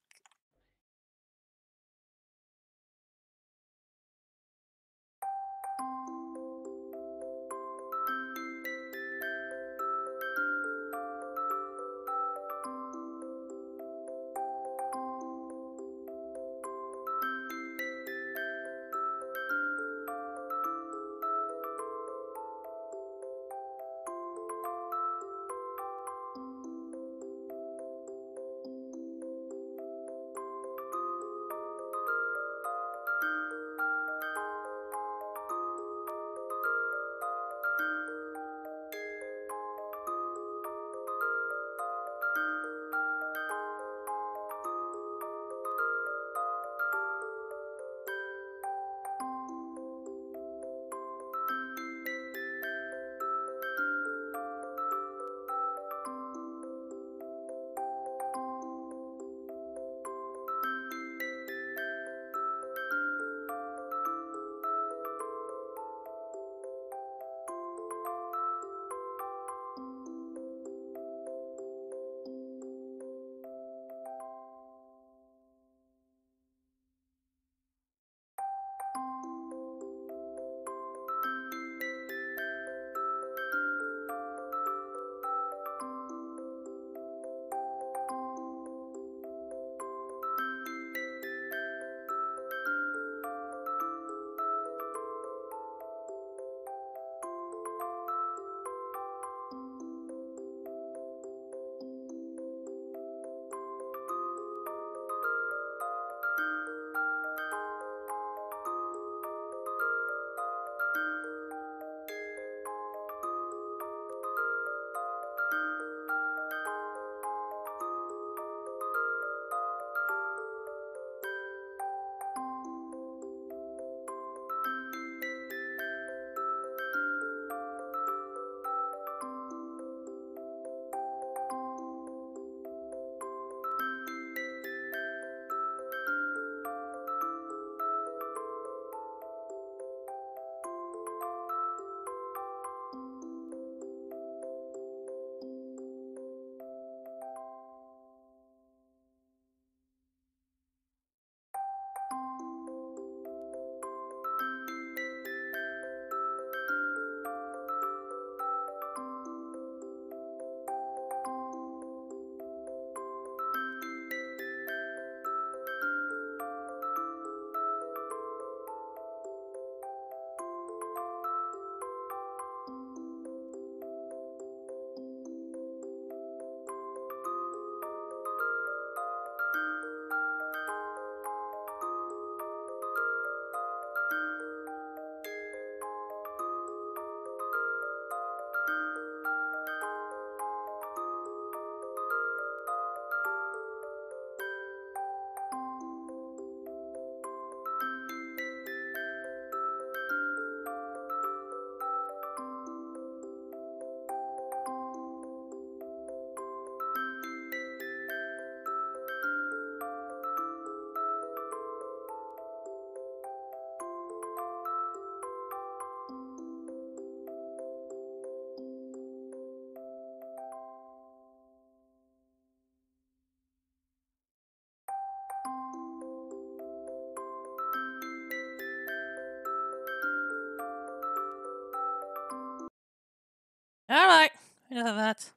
Of that.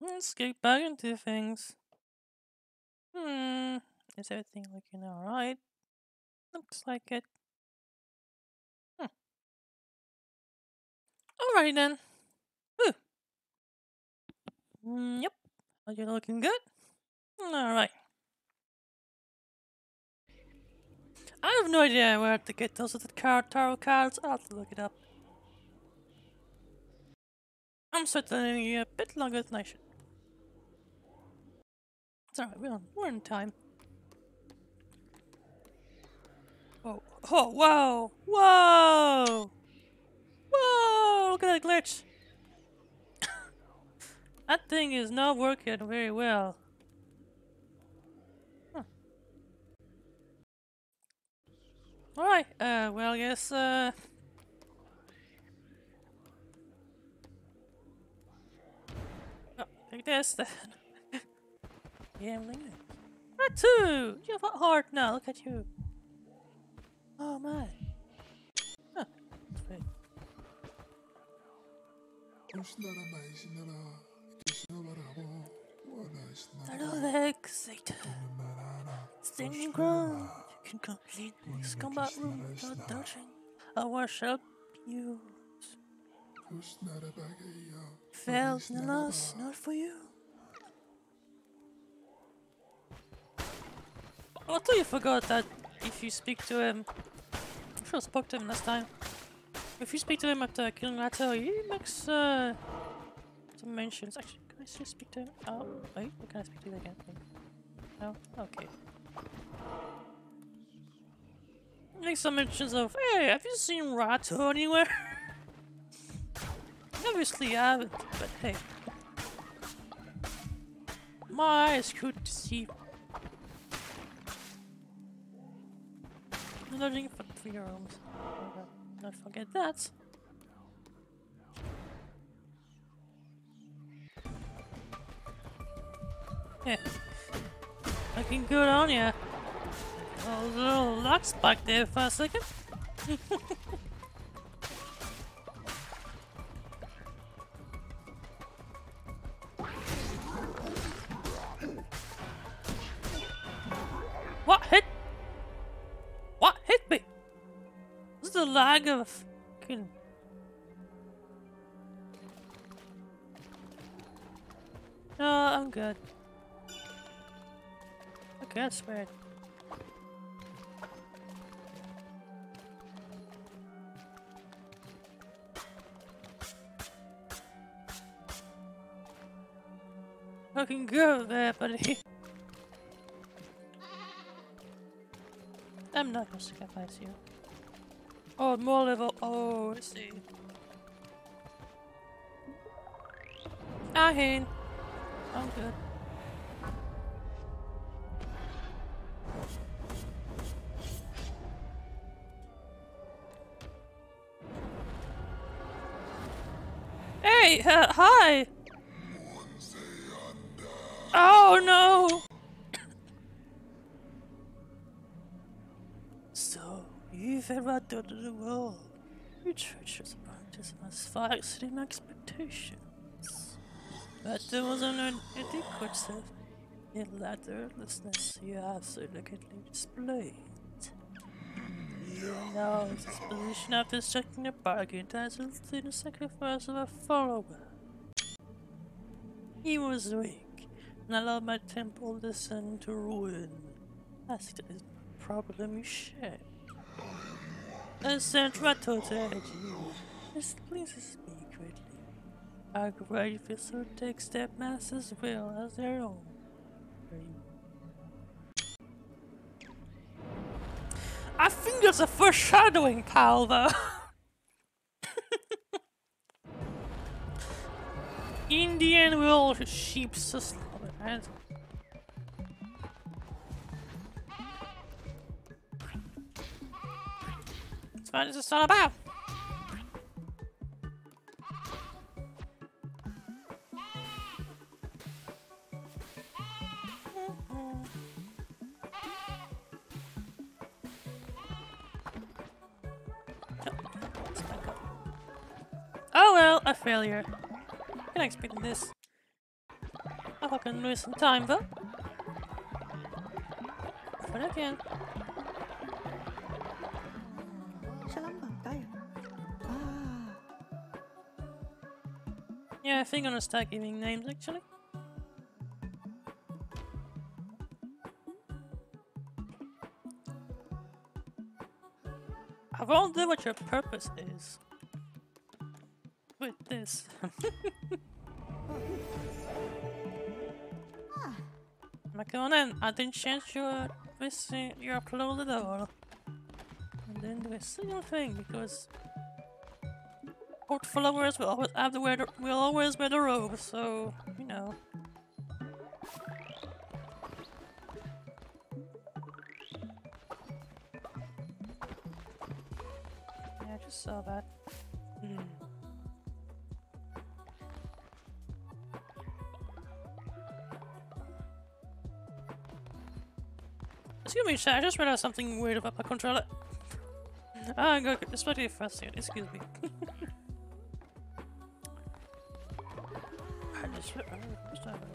Let's get back into things. Hmm, is everything looking alright? Looks like it. Hmm. Alright then. Whew. Mm, yep, are you looking good? Alright. I have no idea where to get those other card tarot cards. I'll have to look it up. Certainly a bit longer than I should. It's alright, we're, on- we're in time. Oh, oh, whoa! Whoa! Whoa! Look at that glitch! that thing is not working very well. Huh. Alright, uh, well, I guess, uh... Take this then. yeah, I'm leaving. Ratau! You have a heart now, look at you. Oh my. Huh, great. Satan. Standing ground. You can complete this combat room without dodging. I worship you. In the loss, not for you. I thought you forgot that if you speak to him, I should have spoke to him last time. If you speak to him after killing Ratau, he makes uh, some mentions. Actually, can I still speak to him? Oh, wait, can I speak to him again? No? Okay. Make some mentions of, hey, have you seen Ratau anywhere? Obviously I haven't, but hey. My eyes could see. Loading for three rooms. Not forget that. Yeah. Looking good on ya. Oh, little locks back there for a second. Is of fucking. No, I'm good. Okay, that's weird. Looking good there, buddy. I'm not gonna get sacrifice you. Oh, more level. Oh, I see. Aheen. I'm good. Hey, uh, hi. Oh no. So, you've ever done the world. Your treacherous practice must far exceed my expectations. But there was an inadequate self in ladderlessness you have so elegantly displayed. You now is this position after striking a bargain entitled to the sacrifice of a follower. He was weak, and allowed my temple descend to ruin. Is a problem you share. To aid you. This pleases me greatly. I grant if you so take step masters will as their own. I think there's a foreshadowing, pal, though. Indian will sheep to slaughter, right? this what all about. Oh well. a failure. Can I expect this? I fucking lose some time though. But I can. Yeah, I think I'm gonna start giving names actually. I wonder what your purpose is with this. Am I going in? I didn't change your missing your upload at all. And then do a single thing because Court followers will always have to wear the, will always wear the robe, so you know. Yeah, I just saw that. Excuse me, sir, I just realized something weird about my controller. Ah, good. It's pretty fascinating. Excuse me.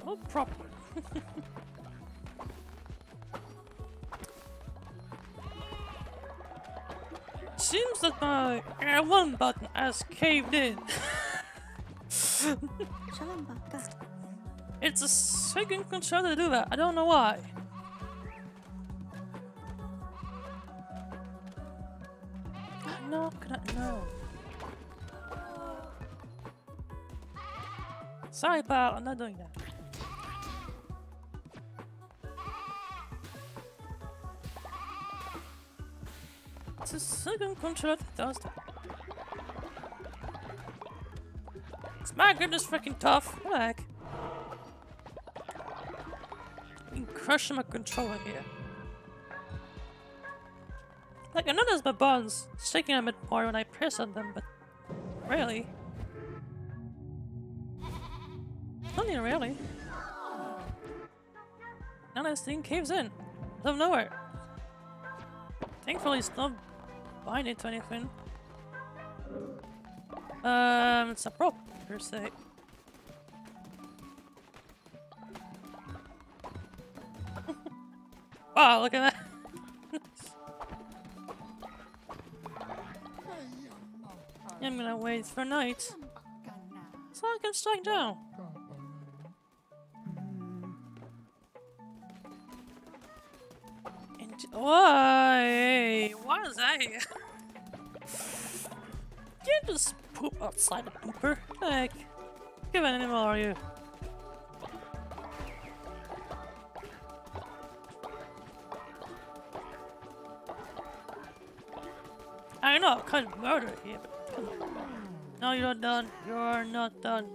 No problem. Seems that my L1 button has caved in. it's a second controller to do that. I don't know why. Sorry, pal. I'm not doing that. It's a second controller that does that. It's my goodness freaking tough. What the heck? I'm crushing my controller here. Like, I notice my buttons sticking a bit more when I press on them, but really? Really. Now this thing caves in. Out of nowhere. Thankfully it's not binding to anything. Um, it's a prop, per se. wow, look at that. I'm gonna wait for night. So I can strike down. Why? Why is that here? You just poop outside the pooper. Like, give an animal are you? I know, I of murder here, but come on. No, you're not done. You're not done.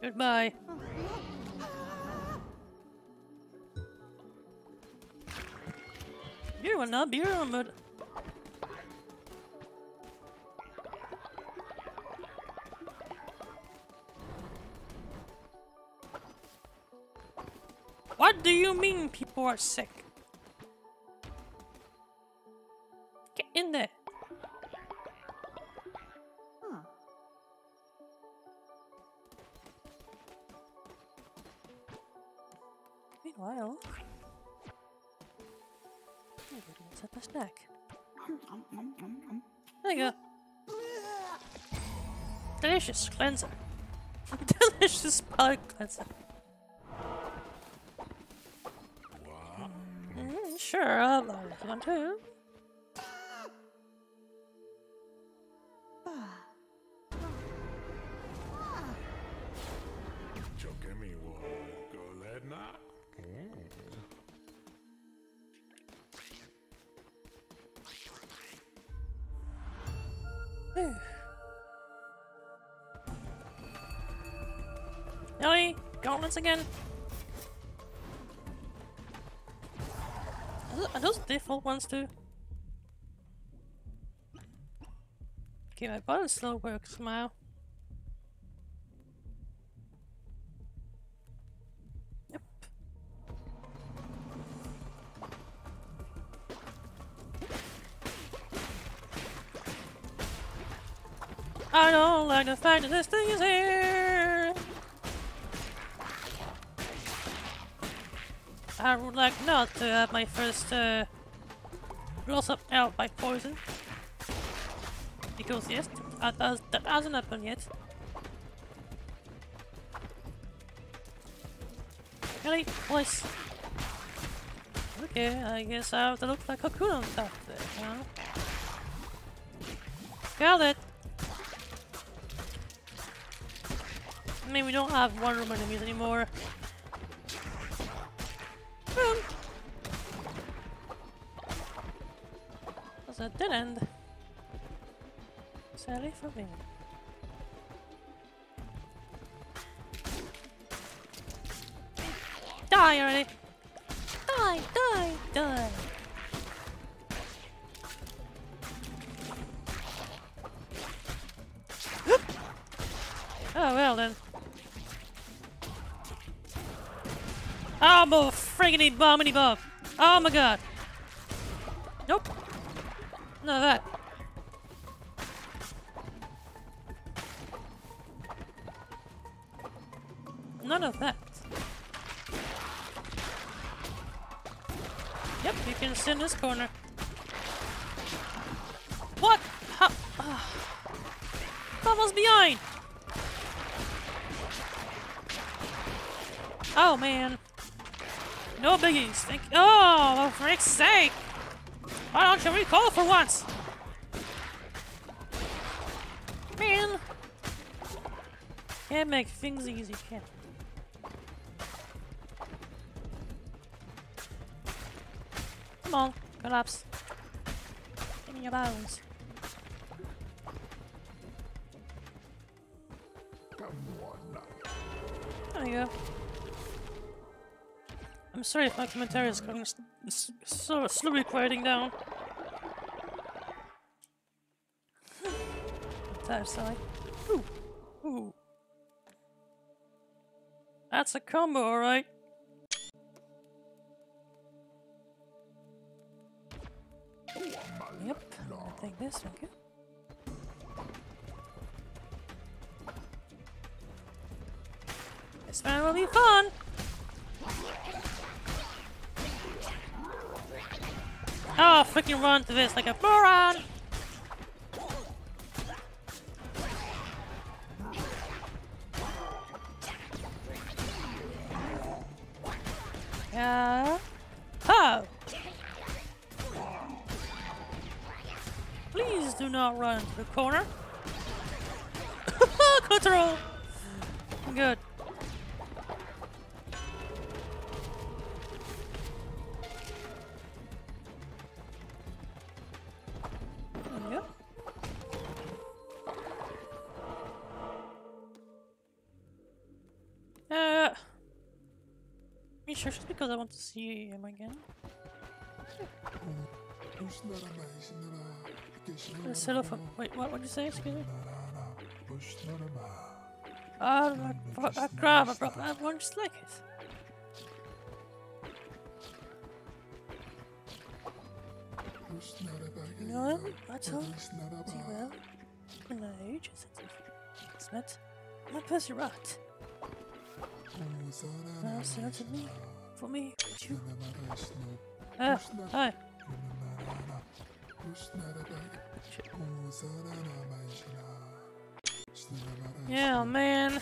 Goodbye. Will not be remembered. What do you mean people are sick? Delicious cleanser. Delicious palate cleanser. Mm, sure, I'll like one too. Gauntlets again. Are those default ones too? Okay, my button still works somehow. Yep. I don't like the fact that this thing is here. I would like not to have my first uh, loss up out by poison. Because yes, that, does, that hasn't happened yet. Really? Please. Okay, I guess I have to look like a on top there, know? Got it! I mean, we don't have one room enemies anymore. That's a dead end. Sadly for me. Die already! Die, die, die! oh well then. Oh, friggity bombity bob! Oh my god! Of that. None of that. Yep, you can sit in this corner. What? How? Ah. Almost behind! Oh man. No biggies. Thank Oh, for frick's sake! Why don't you recall for once? Man! Can't make things easy, can Come on, collapse. Give me your bones. There you go. I'm sorry if my commentary is going so slowly quieting down. That side. Ooh. Ooh. That's a combo, alright. Yep, take this. This one will be fun! Oh, freaking run to this like a moron! The corner. Control! Good. There we go. Uh, you sure just because I want to see him again? Settle for wait, what? What'd you say? Excuse me. Ah, uh, that grab, bro. That one just like it. Know, that's all. Well. In my age, is it? Smith. My pussy rot. Now sell to me. For me. You? Ah, hi. Yeah, man.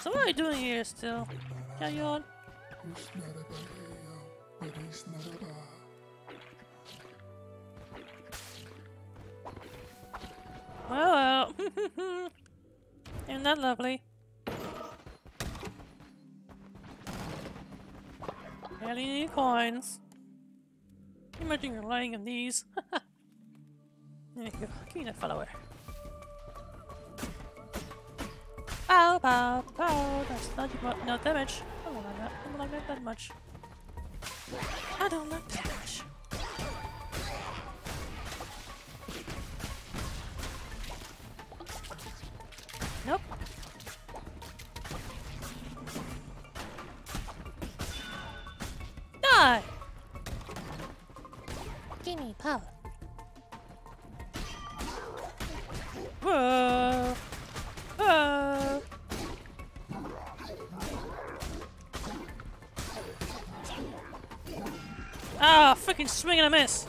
So what are you doing here still? Carry on. Well, well. Isn't that lovely? Barely any coins. Imagine you're lying in these. there you go. Give me that follower. Pow, pow, pow. That's not mu- no damage. I don't like that. I don't like that that much. I don't like that much. Power. Ah, freaking swing and a miss.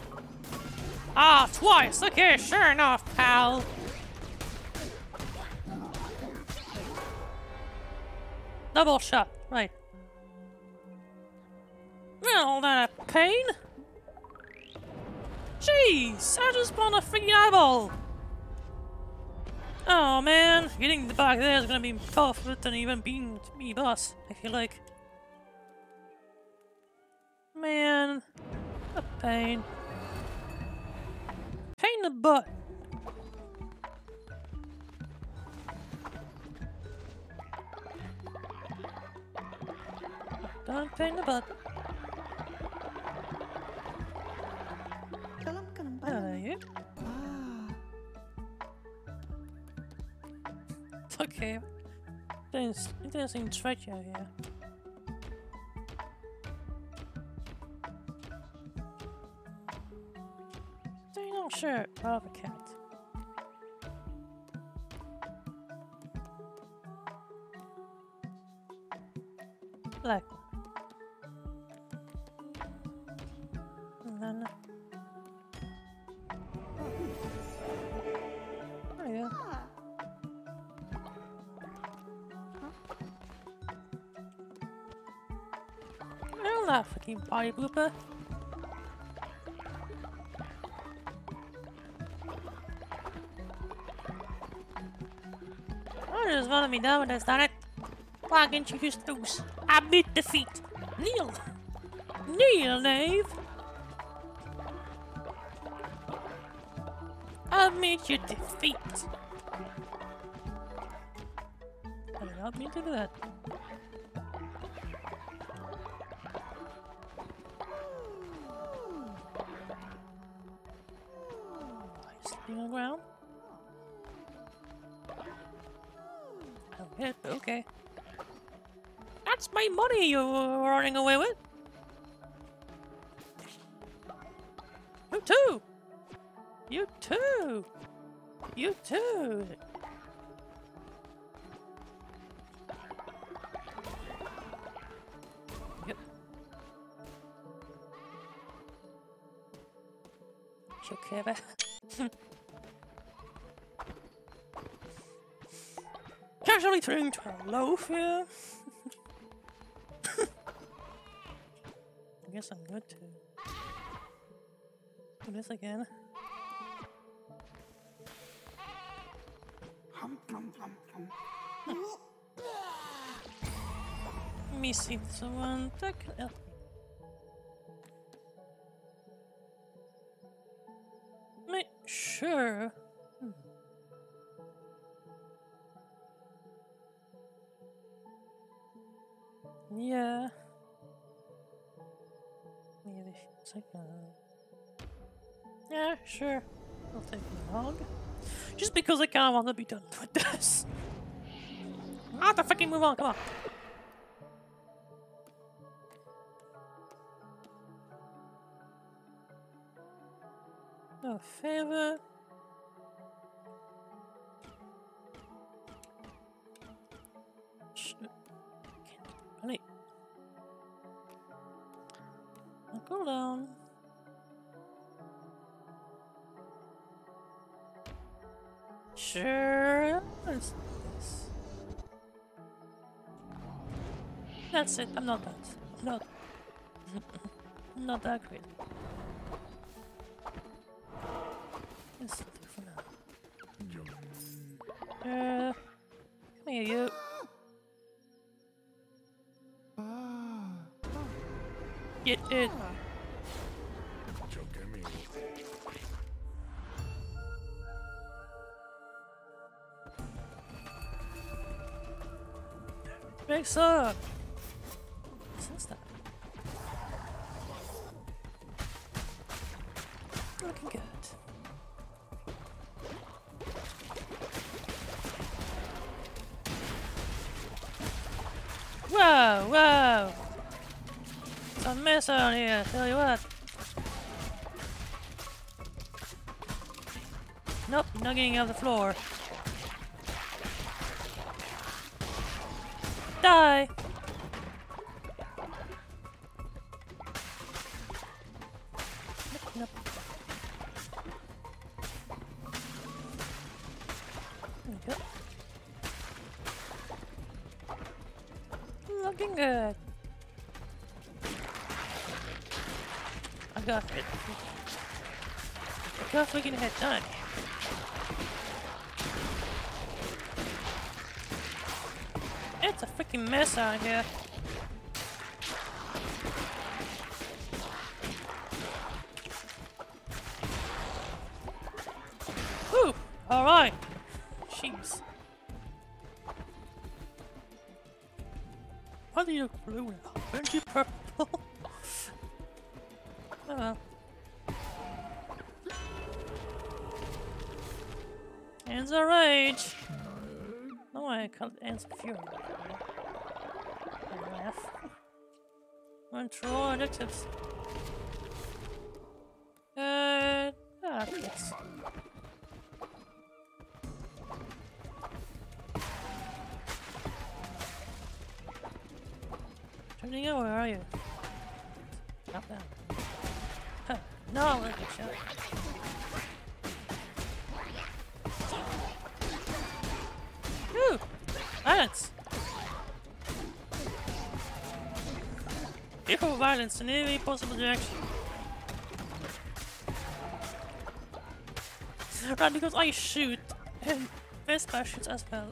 Ah, twice. Okay, sure enough, pal. Double shot. Right. Well, that a pain. I just want a freaking eyeball. Oh man, getting the back there is gonna be tougher than even being me boss, I feel like. Man, a pain. Pain in the butt. Don't pain in the butt. Okay. Seem stretchy out here. Staying on shirt, rather cat. Black. Blooper. Oh, just want me with this, darn it. Why can't you just lose? Admit defeat. Kneel. Kneel, knave. Admit your defeat. I did not mean to do that. Money you were running away with. You too. You too. You too. Casually turning to a loaf here. Guess I'm good to do this again. See someone that can help me. Make sure. Hmm. Yeah. Like a... Yeah, sure. I'll take the log. Just because I kind of want to be done with this. I have to fucking move on, come on. No favor. Sh- Can't. Go down. Sure. Let's do this. That's it. I'm not that. I'm not. I'm not that great. Will do for now. Uh, come here, you. Get it. Mix up. What's that? Looking good. Whoa, whoa! a mess out here, tell you what. Nope, not getting off the floor. Die! Here. Control Violence in any possible direction. Right, because I shoot, and Vespa shoots as well.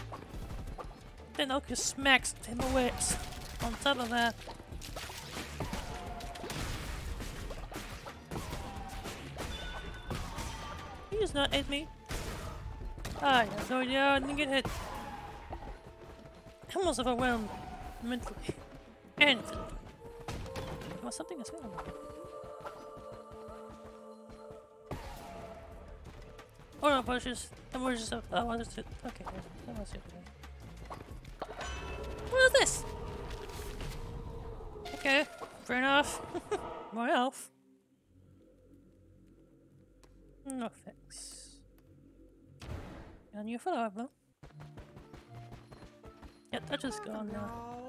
Then Oki smacks him away on top of that. He does not hit me. Ah, yeah, so yeah, I didn't get hit. I'm almost overwhelmed mentally and something is going on. Oh no, but it's just, oh, that's it. Okay, that was it. What is this? Okay, fair enough. More health. No thanks. And you follow up, though. Yep, that just gone now.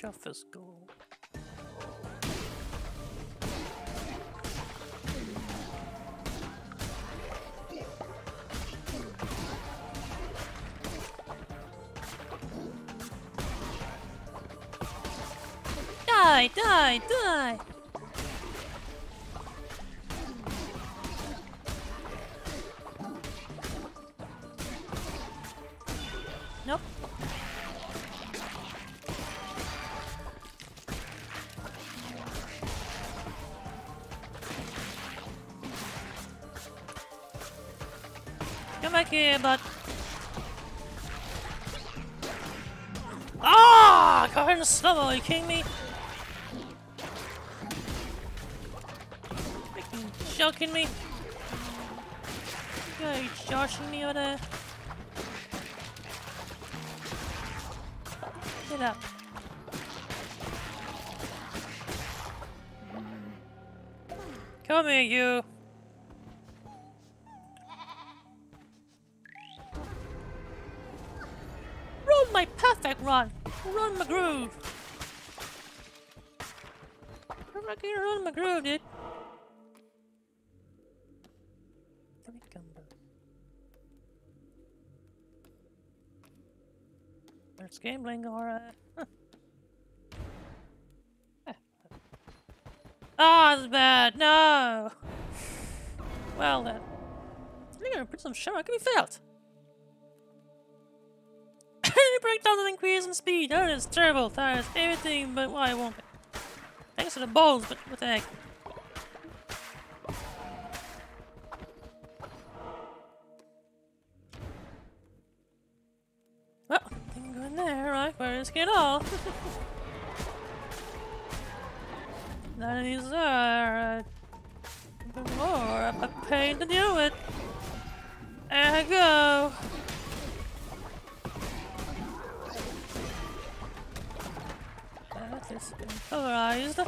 Shuffle's goal. Die, die, die! You kidding me? Freaking joking me? You are you joshing me over there? Get up. Come here, you. Groove, dude. Let me back. There's gambling, alright. Ah, that's bad. No. Well then, I'm gonna put some shower. Can be felt. Breakdowns and increase in speed. That is terrible. That is everything but I wanted. Thanks to the balls, but what the heck? Well, didn't go in there, right? Where is it all? that is uh, more of a pain to deal with. There I go. this polarized.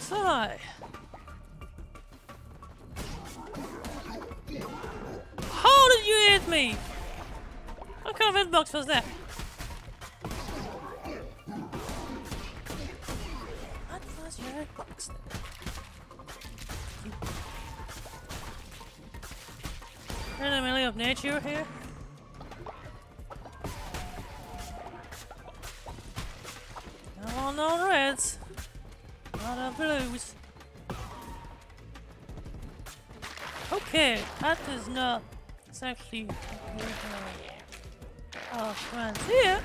So. How did you hit me? What kind of hitbox was that? What was your hitbox Randomly of nature here? No, reds. Not blues. Okay, that is not. exactly actually. Oh, friends here.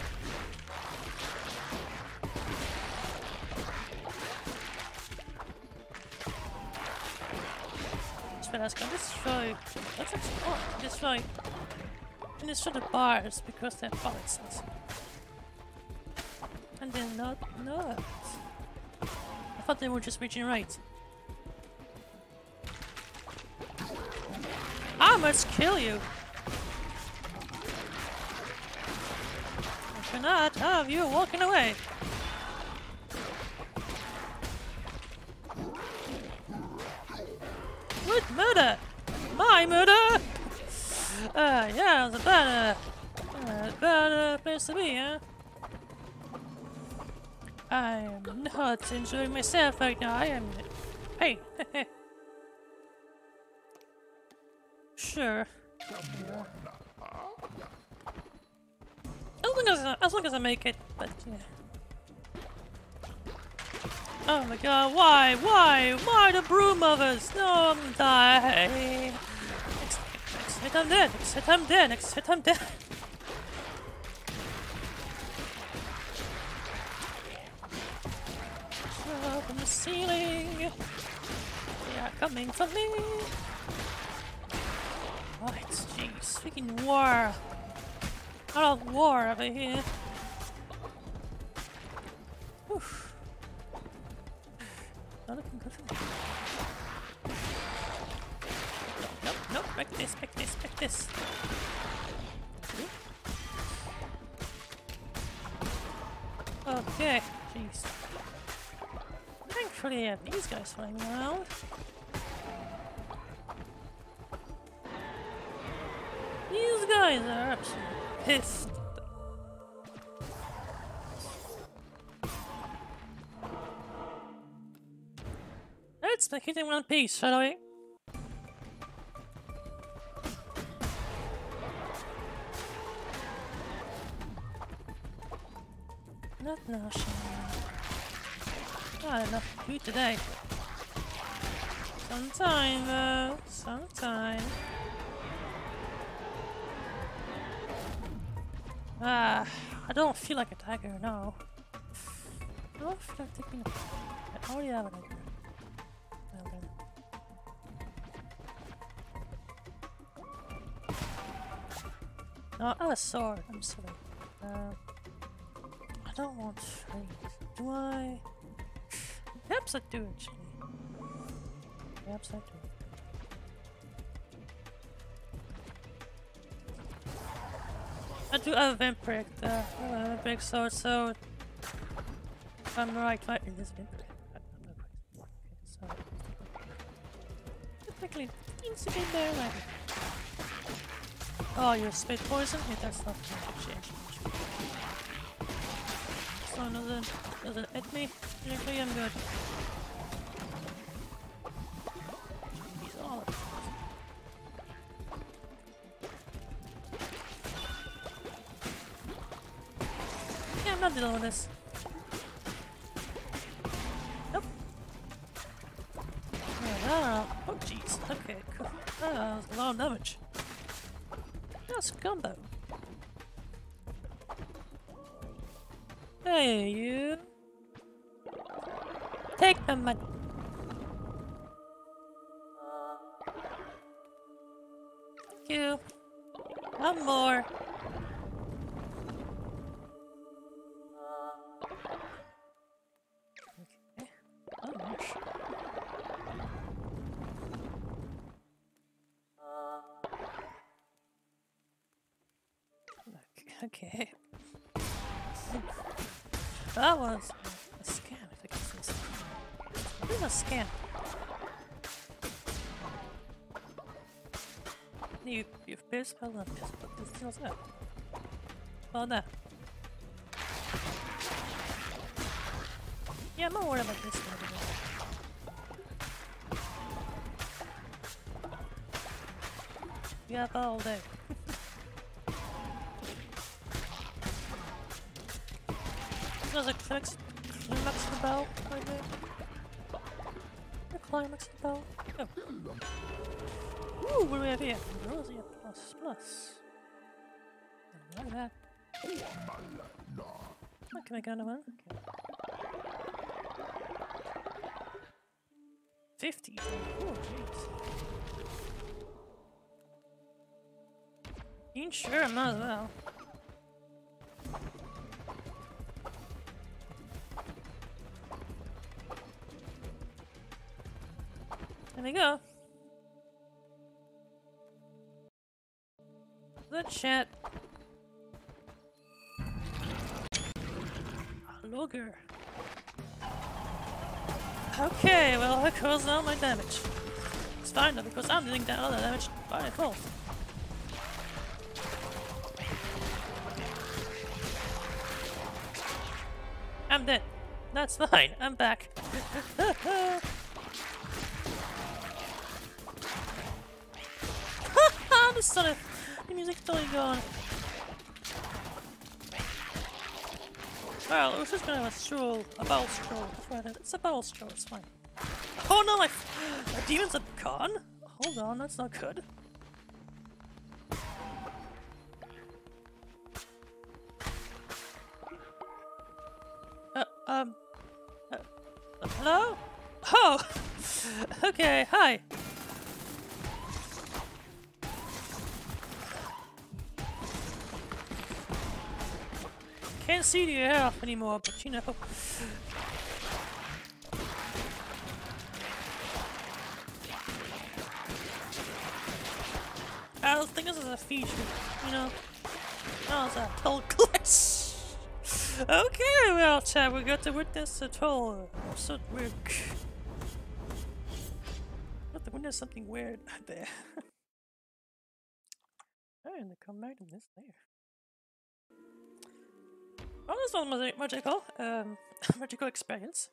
Gonna destroy. Let's explore. Oh, destroy. And destroy the bars because they're boxes. They're not nuts. I thought they were just reaching right. I must kill you. I cannot have you walking away. What murder? My murder? Uh, yeah, a bad, uh, uh, place to be, huh? I am not enjoying myself right now. I am. Hey. sure. As long as I, as long as I make it, but yeah. Oh my god, why, why, why the broom others? No, I'm die. Next, next I'm dead, next hit I'm dead, next hit I'm dead. Up the. They are coming for me. Right, jeez, freaking war. Out of war over here. I have these guys are absolutely pissed. Let's make it one piece, shall we? Not now, Not enough to do today. Sometime though, sometime. Ah, I don't feel like a tiger now. I don't feel like taking a I already have an tiger. No, have a sword. I'm sorry. Uh, I don't want strings. Do I? Perhaps I do actually. I do. I do have a vampiric, uh, a vampiric sword, so if I'm right, right in this vampiric. I'm not. Okay, so oh, you're spit poison. Yeah, that's not going to change much. So another doesn't hit me. Technically, I'm good. This. Okay. That was a scam, I so. It was a scam. You, you piss, well, not piss, but this feels that. Oh no. Yeah, I'm not worried about this one. anymore. We have all day. There's a climax, climax the bell right there. The climax the bell. Oh. Ooh, what do we have here? Rosia plus plus. Look at that. Oh, can I go another one? Okay. 50. Oh, jeez. You sure? Might as well. The chat. Logger. Okay, well that caused all my damage. It's fine though, because I'm doing that other damage by default. I'm dead. That's fine. I'm back. the son of music's totally gone. Well, we're just gonna have a stroll, a bowel stroll. Right, it's a bowel stroll, it's fine. Oh no, my, my demons are gone? Hold on, that's not good. Can't see the off anymore, but you know. I don't think this is a feature, you know. Oh, it's a total glitch. Okay, well, Chad, we got to witness a total so weird. Got to witness something weird out there. oh, and the combined this there. Was magical. Um, magical experience.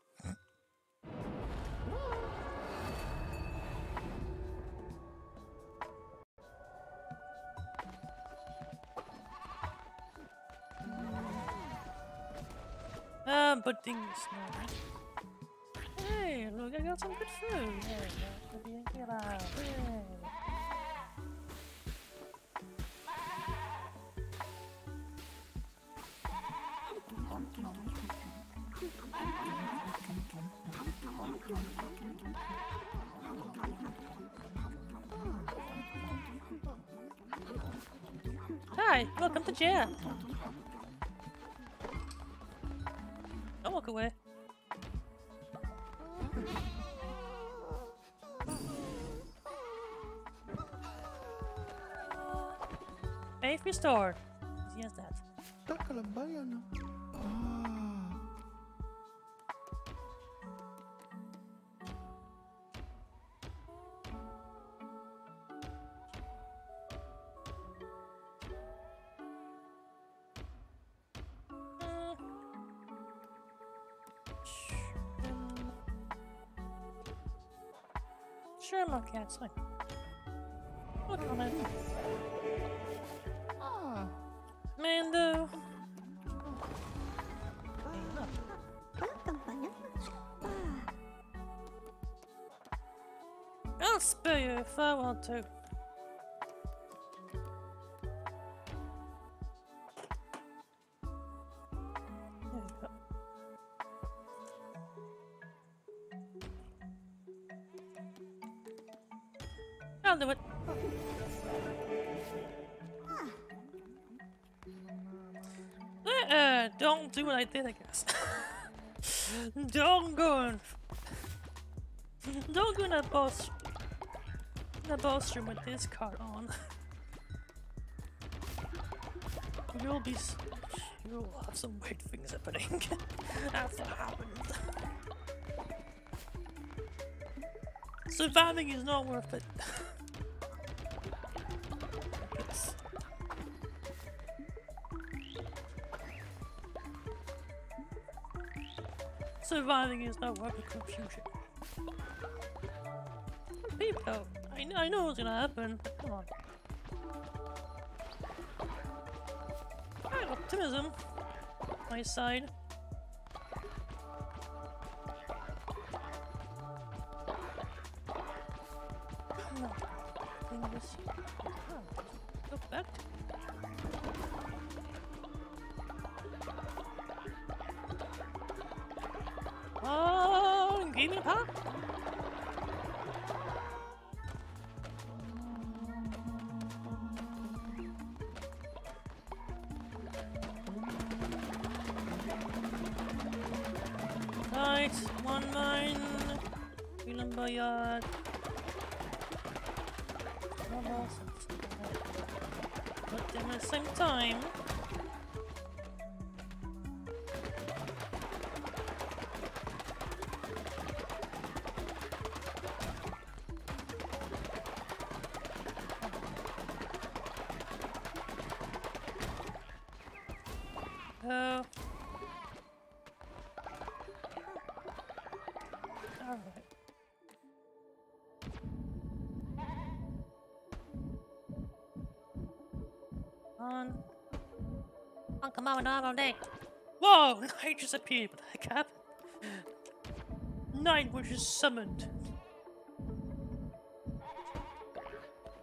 Ah, but things Hey, look, I got some good food. Hey, Hi, welcome to jail. Don't walk away. Faith restored. Yes, that. Okay, it's fine. Ah. Mando. I'll spare you if I want to. Do what I did, I guess. don't go and don't go in that boss in the boss room with this card on. You'll be you'll have some weird things happening. That's what happens. Surviving is not worth it. surviving is not the confusion. People, oh, I, kn- I know what's gonna happen. Come on. I optimism. My side. Uncle Mama Dog all day. Whoa! Night just appeared. What the heck happened? Was just summoned.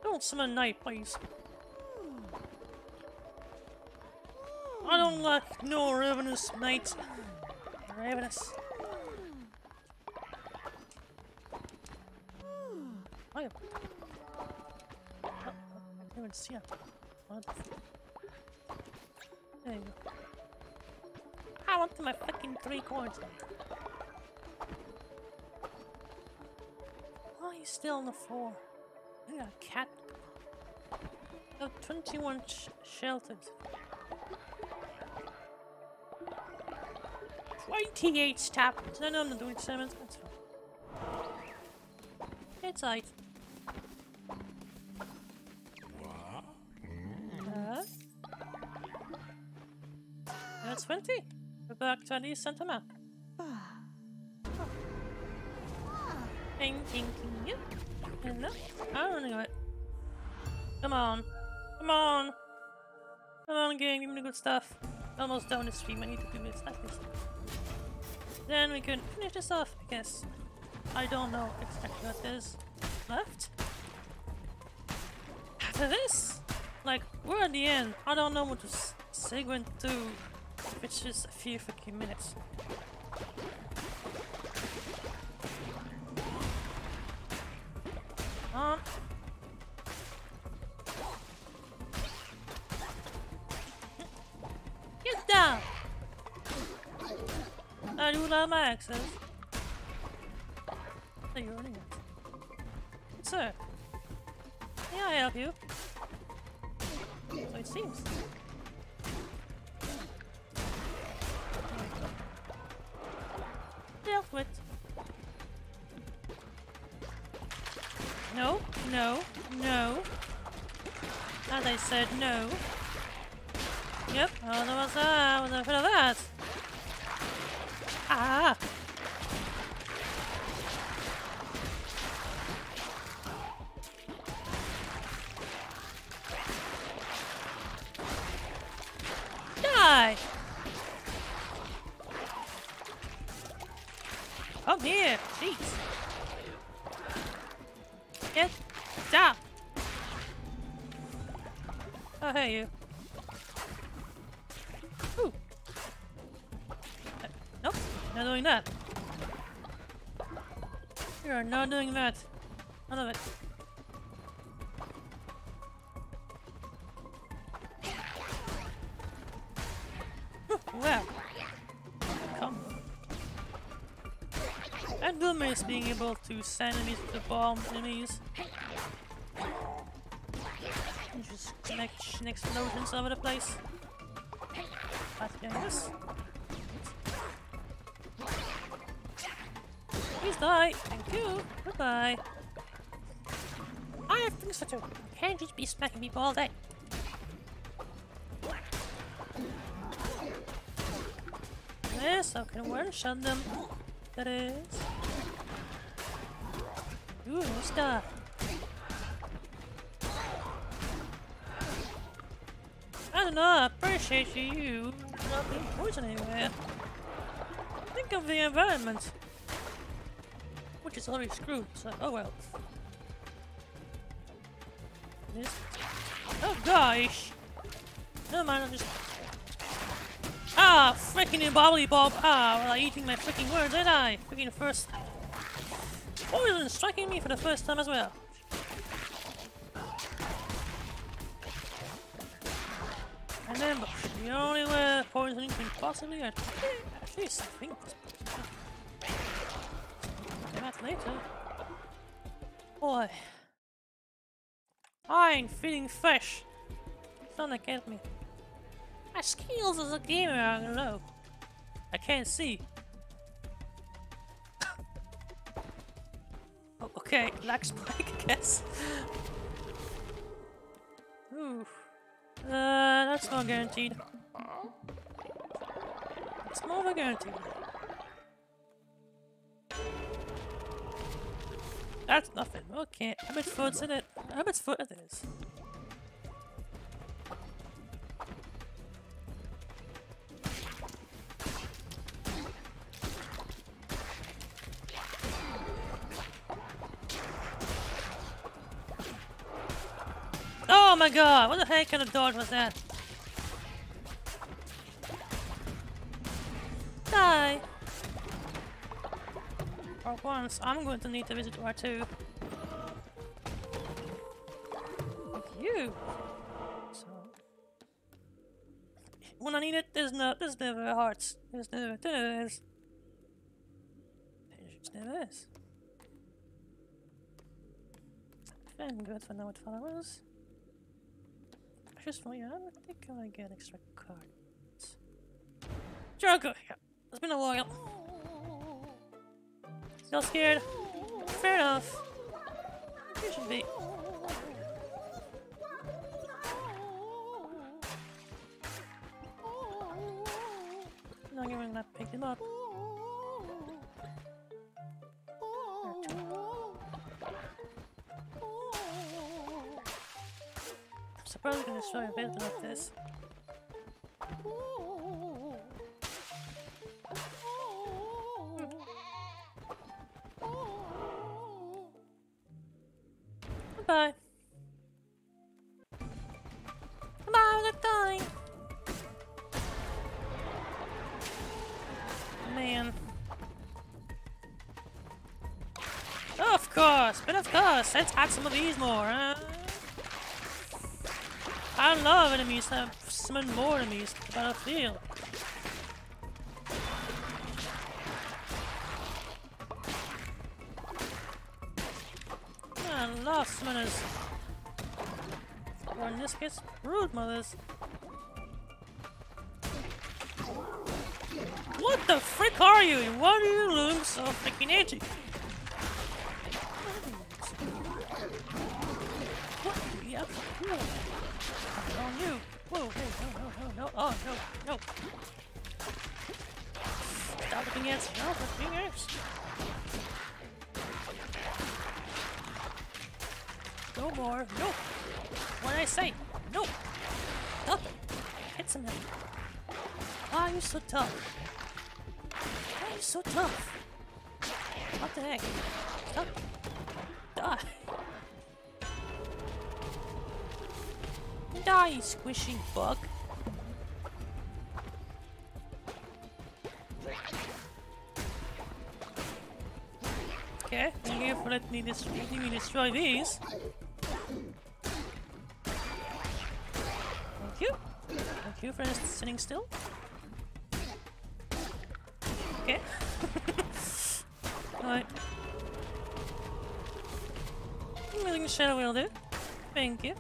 Don't summon night, please. I don't like no ravenous mate. Ravenous. I. I didn't even see. What? I want my fucking three coins. Why are you still on the floor? I got a cat. Have 21 sh sheltered. 28 stab. No, no, I'm not doing seven. That's fine. It's. Map. Ding, ding, ding, yep. Hello. I don't know it. Come on. Come on. Come on, game. Give me the good stuff. Almost done the stream. I need to do this. Like this. Then we can finish this off, I guess. I don't know exactly what there's left. After this, like, we're at the end. I don't know what to segment to, it's just a few fucking minutes. On. Get down! I do not my access. So you're running. Sir. May I help you? So it seems. Said, no. Are not doing that. None of it. Wow. Come. I do miss being able to send enemies to bomb enemies. And just connect explosions over the place. That's dangerous. Please die. You. Goodbye. I have things to do. Can't just be smacking people all day. Yes, I can one shot them. That is. Ooh, nice stuff. I don't know, I appreciate you not being poisoned anywhere. Think of the environment. Is already screwed, so oh well. This. Oh gosh! Never mind, I'm just. Ah, freaking bobbly bob! Ah, well, I'm eating my freaking words, ain't I? Freaking first. Poison striking me for the first time as well. And then, the only way poisoning can possibly hurt. At least I think later. Boy. I ain't feeling fresh. Something get me. My skills as a gamer are low. I can't see. oh, okay, lax break, I guess. Ooh. Uh, that's not guaranteed. It's more of a guarantee. That's nothing. Okay, Rabbit's foot's in it. Rabbit's foot it is. Oh my god, what the heck kind of dodge was that? Once, I'm going to need to visit R2. With you! So... When I need it, there's no- there's never hearts. There's never- there is. There never is. And good for now it follows. Just want, yeah, I think I get extra cards. Joker! Yeah, it's been a while. Still scared? Fair enough. You should be. Not giving that pick him up. I'm surprised gonna destroy a building like this. These more, huh? I love enemies that summon more enemies to the battlefield. I love summoners. Or in this case, brood mothers. What the frick are you? Why do you look so freaking edgy? Looking at no, the fingers. No more. No. What I say? No. It. Hit some Why are you so tough? Why are you so tough? What the heck? Stop. Die. Die, squishy bug. Letting me destroy these. Thank you. Thank you for sitting still. Okay. Alright. Moving shadow will do. Thank you.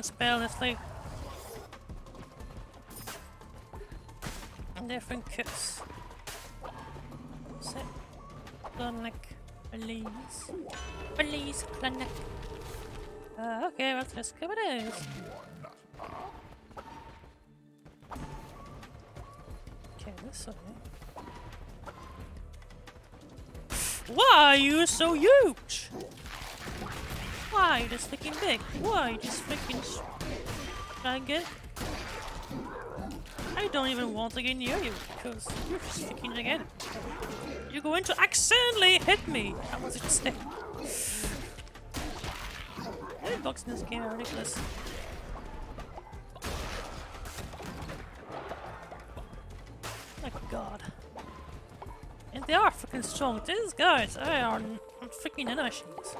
Use spell if they different cuts. Sit. Clinic. Please. Please, clinic. Uh, okay, well, let's go it is. Okay, this way. Why are you so huge? Why this freaking big? Why this freaking giant? I don't even want to get near you because you're just freaking gigantic. You're going to accidentally hit me. I was mistake. The bugs in this game are ridiculous. Oh my god. And they are freaking strong. These guys, they are freaking machines.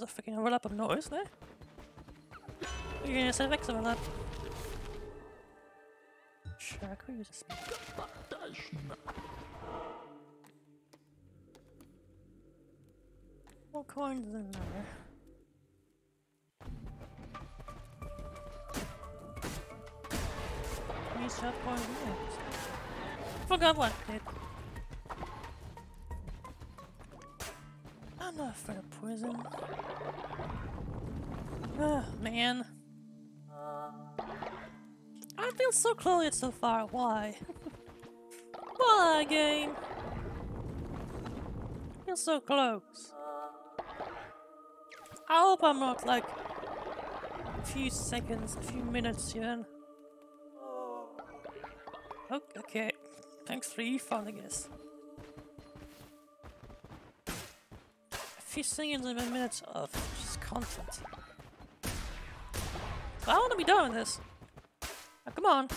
Was a freaking overlap of noise there. You're gonna say Vex overlap. Sure, I could use a speed. What coin doesn't matter. Use that coin next. Forgot what I I'm not afraid of poison. Oh, man. I feel so close so far. Why? Why, game? Feel so close. I hope I'm not like a few seconds, a few minutes even. Oh, okay. Thanks for your fun, I guess. A few seconds and minutes of just content. I want to be done with this. Now, come on.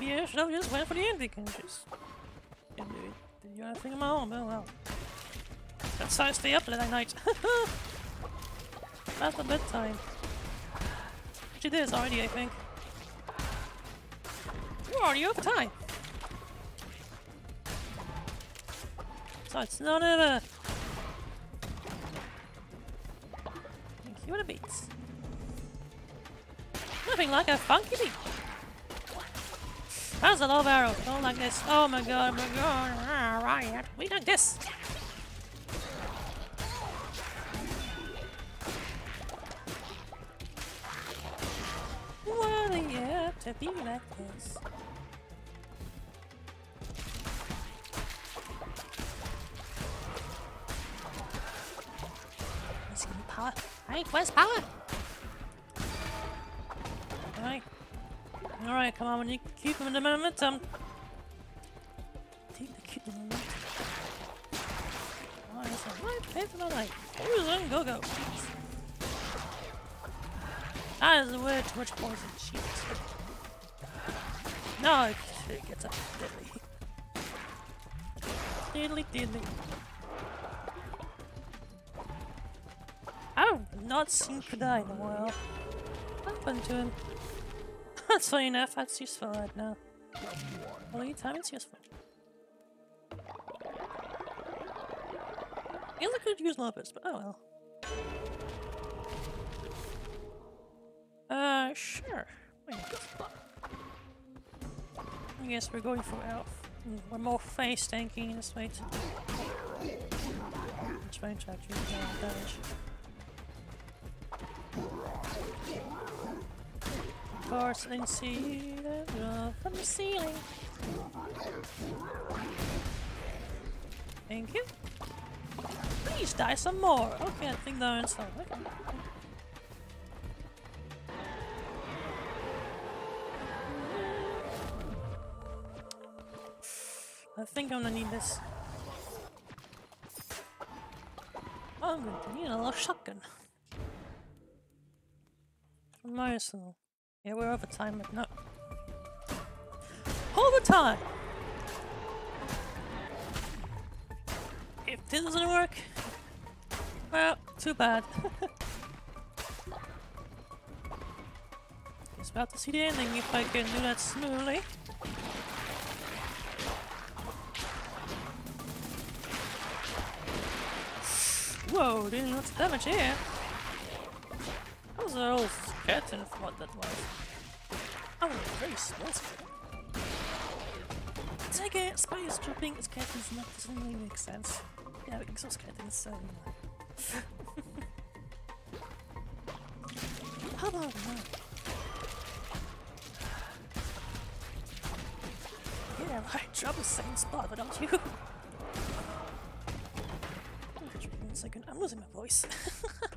Maybe I should have just went for the ending and just didn't do, didn't do anything on my own. Oh well. That's how I stay up late at night. That's the bedtime. Actually, it is already, I think. You're already over time. So it's none of a. Thank you, what beats. Nothing like a funky beat. That's a love arrow. Don't like this. Oh my god, oh my god. Riot. We like this. Why do you have to be like this? Where's power? Alright. Alright, come on, need to keep him in the momentum. Keep the momentum. Oh, it's a right pace of my life. Who's on go go? That ah, is way too much poison. Jeez. No, it, gets up deadly. Diddly diddly. Not seen Kodai in a while. What happened to him? That's funny enough, that's useful right now. Any time it's useful. Guess I could use Lapis, but oh well. Uh, sure. I guess we're going for Elf. Mm, We're more face tanking this way. Trying to actually uh, damage. Porcelain ceiling, from the ceiling. Thank you. Please die some more. Okay, I think they're. Okay. I think I'm gonna need this. Oh, I'm gonna need a little shotgun. Merciful. Yeah, we're over time, but no. Over time! If this doesn't work, well, too bad. Just about to see the ending if I can do that smoothly. Whoa, didn't lots of damage here. Oh, was a little skeleton what that was. Oh, very small it, spiders jumping skeletons and that doesn't really make sense. Yeah, exoskeletons, so you know. How about that? Yeah, I right, trouble same spot, but don't you? One second, I'm losing my voice.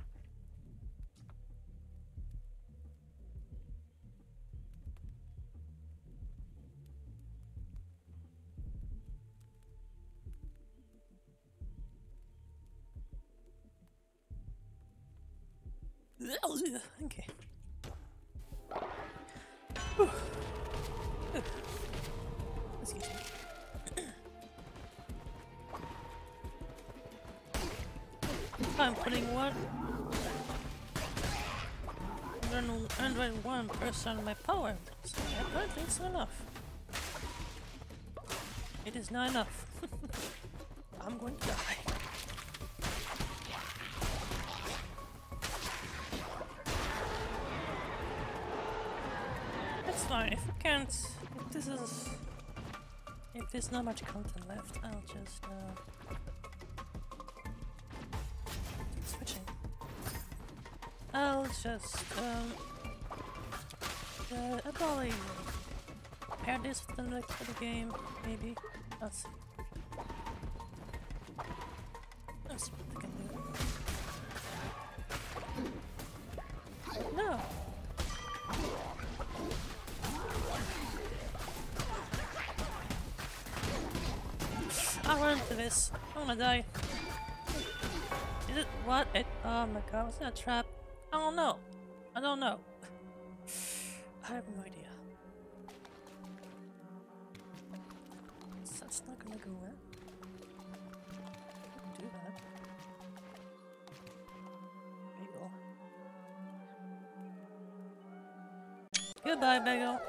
I don't enough. It is not enough. I'm going to die. That's fine. If I can't, if this is, if there's not much content left, I'll just uh, switching. I'll just um, uh, I'll pair this with the next other game, maybe. Let's see. Let's see what they can do. No. I'll run into this. I'm gonna die. Is it what? It oh my god, was that a trap? I don't know. I don't know. I have no idea. That's not gonna go well. Do that. Bagel. Goodbye, Bagel.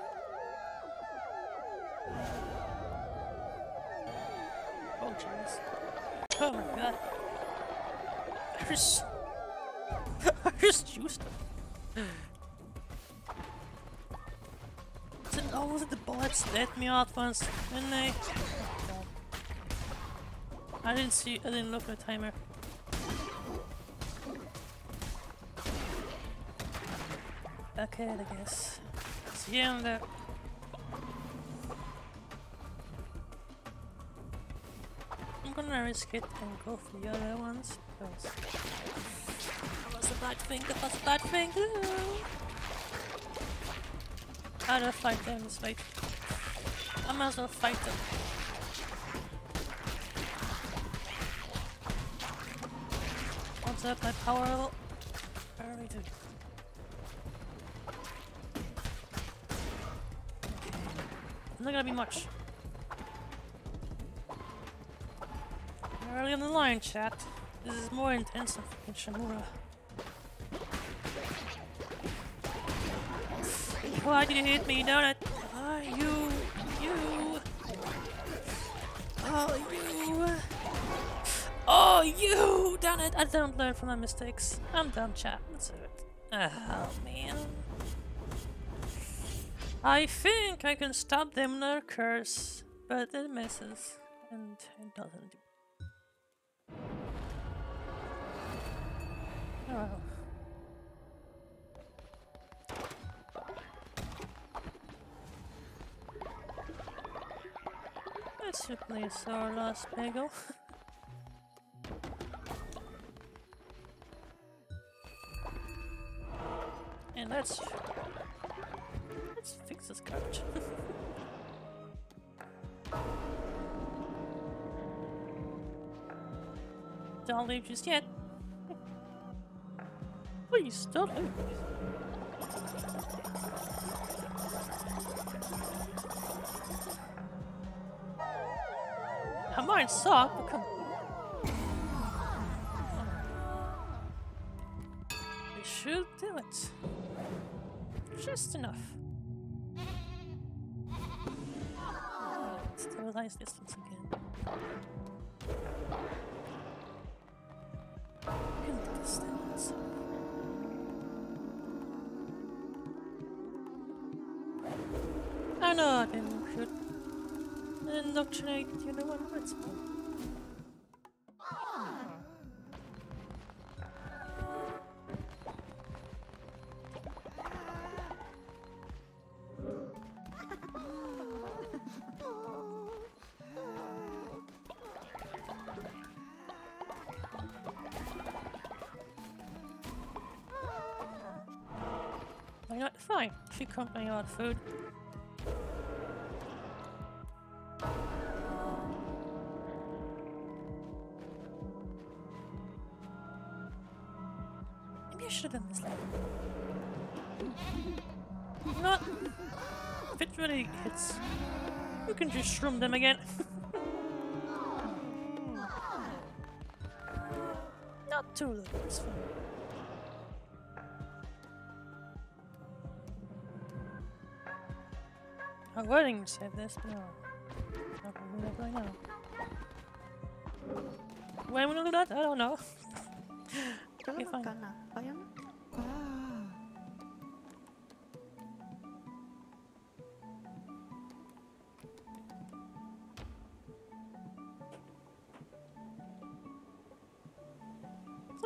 Oh jeez. Oh my god. I just... I just used them. Was it, oh, was it the bullets hit me out once? Didn't they? I didn't see, I didn't look at the timer. Okay, I guess. See you in there. I'm gonna risk it and go for the other ones because that was a bad thing, that was a bad thing. How do I fight them this fight? I might as well fight them. Up, my power level? Where are we doing? Not gonna be much. Early on the line, chat. This is more intense than Shamura. Why did you hit me, donut? It! I don't learn from my mistakes. I'm done, chat. That's it. Oh, man. I think I can stop them a curse, but it misses. And it doesn't do. Oh well. Let's replace our last bagel. and let's let's fix this couch. Don't leave just yet. Please don't leave. I might but come should do it. Just enough. Stabilize this once again. Look at. I know I can shoot. Indoctrinate, you know what? It's fine. Can't my food. My wedding said this, but no. Not gonna do right now. When we do that, I don't know. Okay, fine.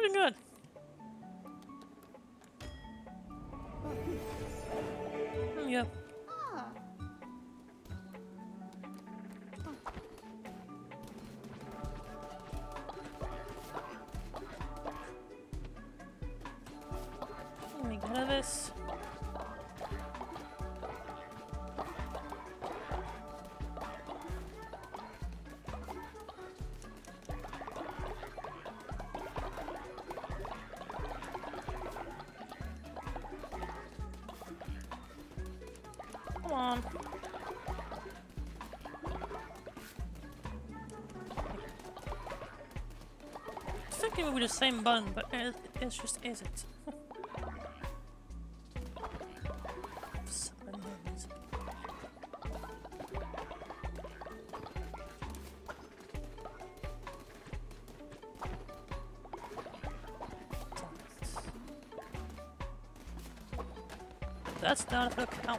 looking good. This. Come on. I think it would be the same button, but it, it just isn't.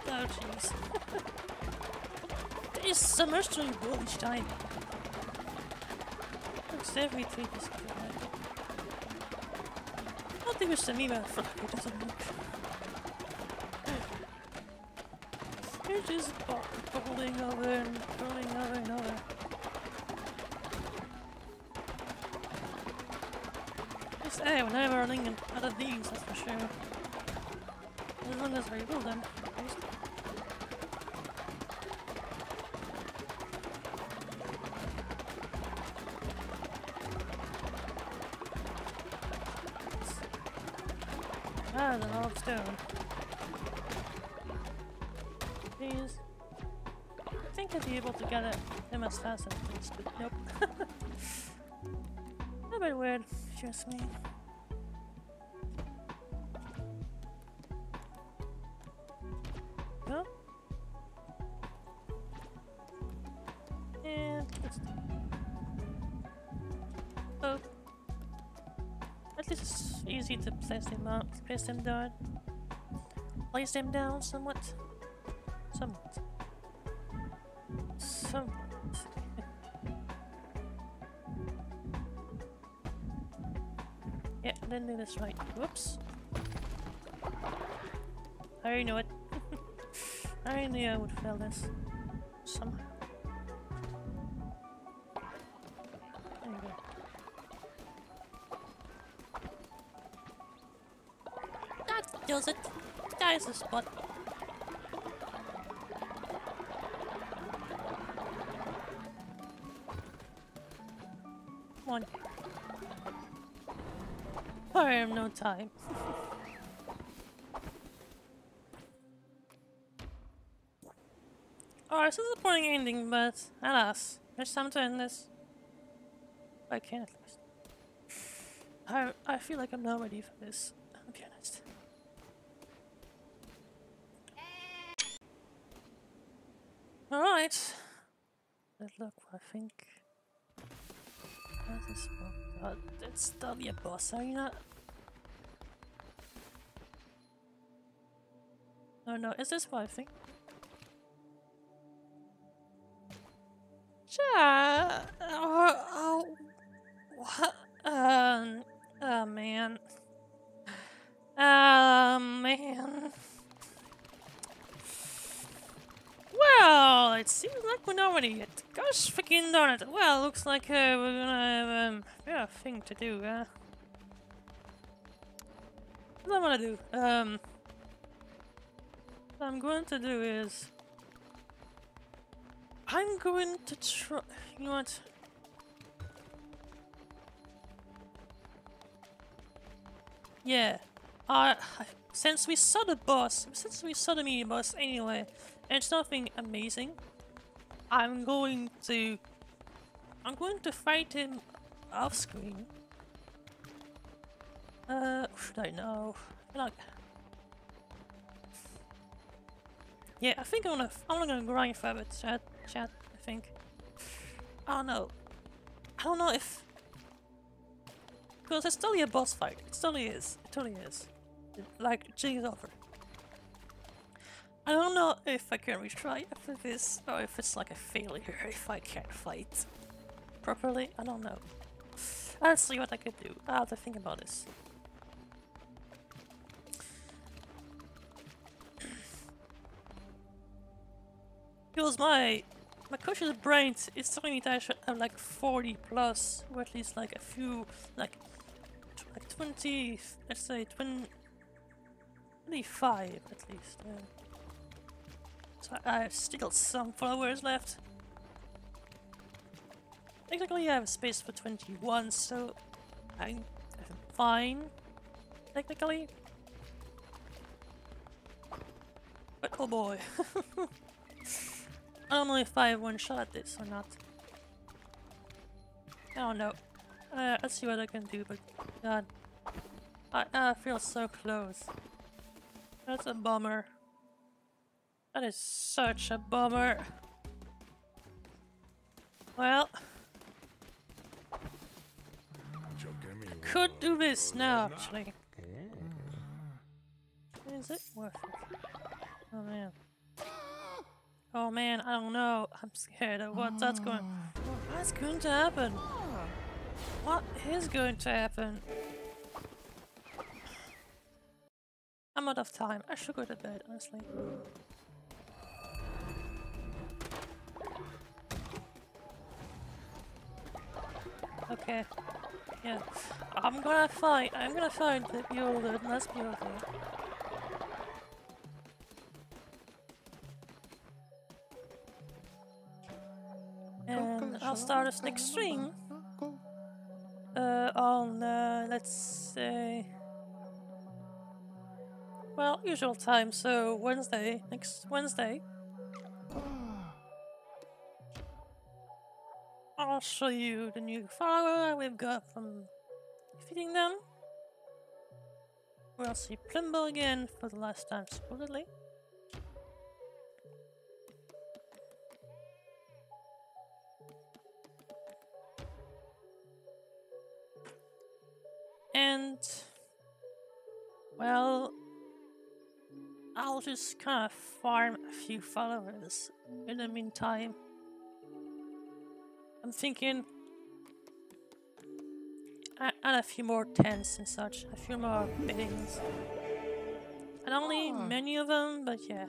not a count though, jeez. This semester will each time. Looks every tweet is good. I don't think it's the meme for it doesn't look. You're just rolling over and rolling over and over. Just hey, we're never running in- out of these, that's for sure. As long as we will them. Think I'd be able to get it them as fast as this, but nope. a bit weird, just me. No? And Oh. At least it's easy to place them out, place them down. Place them down. Somewhat. This right. Whoops. I already knew it. I knew I would fail this. I have no time. Oh, it's a disappointing ending, but alas, there's time to end this. I can at least. I I feel like I'm not ready for this. I'll be honest. All right. Let's look. I think. Where's this one? Uh, it's still the boss arena. No. Is this what I think? Chat. Oh, oh, what? Um, oh man. Oh man. Well, it seems like we're not ready yet. Gosh freaking darn it. Well, looks like uh, we're gonna have um, yeah, a thing to do, huh? What do I'm gonna do? Um, what I'm going to do is I'm going to try. You know what? Yeah. Uh, since we saw the boss, since we saw the mini boss anyway, and it's nothing amazing, I'm going to. I'm going to fight him off screen. Uh, should I know? Like, yeah, I think I'm gonna. I'm gonna grind for it. Chat, chat. I think. Don't know. I don't know if because it's totally a boss fight. It totally is. It totally is. Like, Jig's over. I don't know if I can retry after this, or if it's like a failure if I can't fight properly. I don't know. I'll see what I could do. I'll have to think about this. Because my my coach's brain is telling me that I should have like 40 plus, or at least like a few, like, like 20, let's say 20, 25 at least. Yeah. So I have still some followers left. Technically I have space for 21, so I'm fine, technically. But oh boy. I don't know if I one-shot at this or not. I don't know. Uh, let's see what I can do, but God. I, I feel so close. That's a bummer. That is such a bummer. Well, me could do this now, actually. Is it worth it? Oh man. Oh man, I don't know. I'm scared of what that's going. Oh. What's going to happen? What is going to happen? I'm out of time. I should go to bed, honestly. Okay. Yeah. I'm gonna find. I'm gonna find the. Let's Builder. And start us next stream. Uh, on, uh, let's say. Well, usual time, so Wednesday, next Wednesday. I'll show you the new follower we've got from defeating them. We'll see Plimbo again for the last time, supposedly. And well, I'll just kind of farm a few followers in the meantime. I'm thinking a- and a few more tents and such, a few more biddings. And only many of them, but yeah.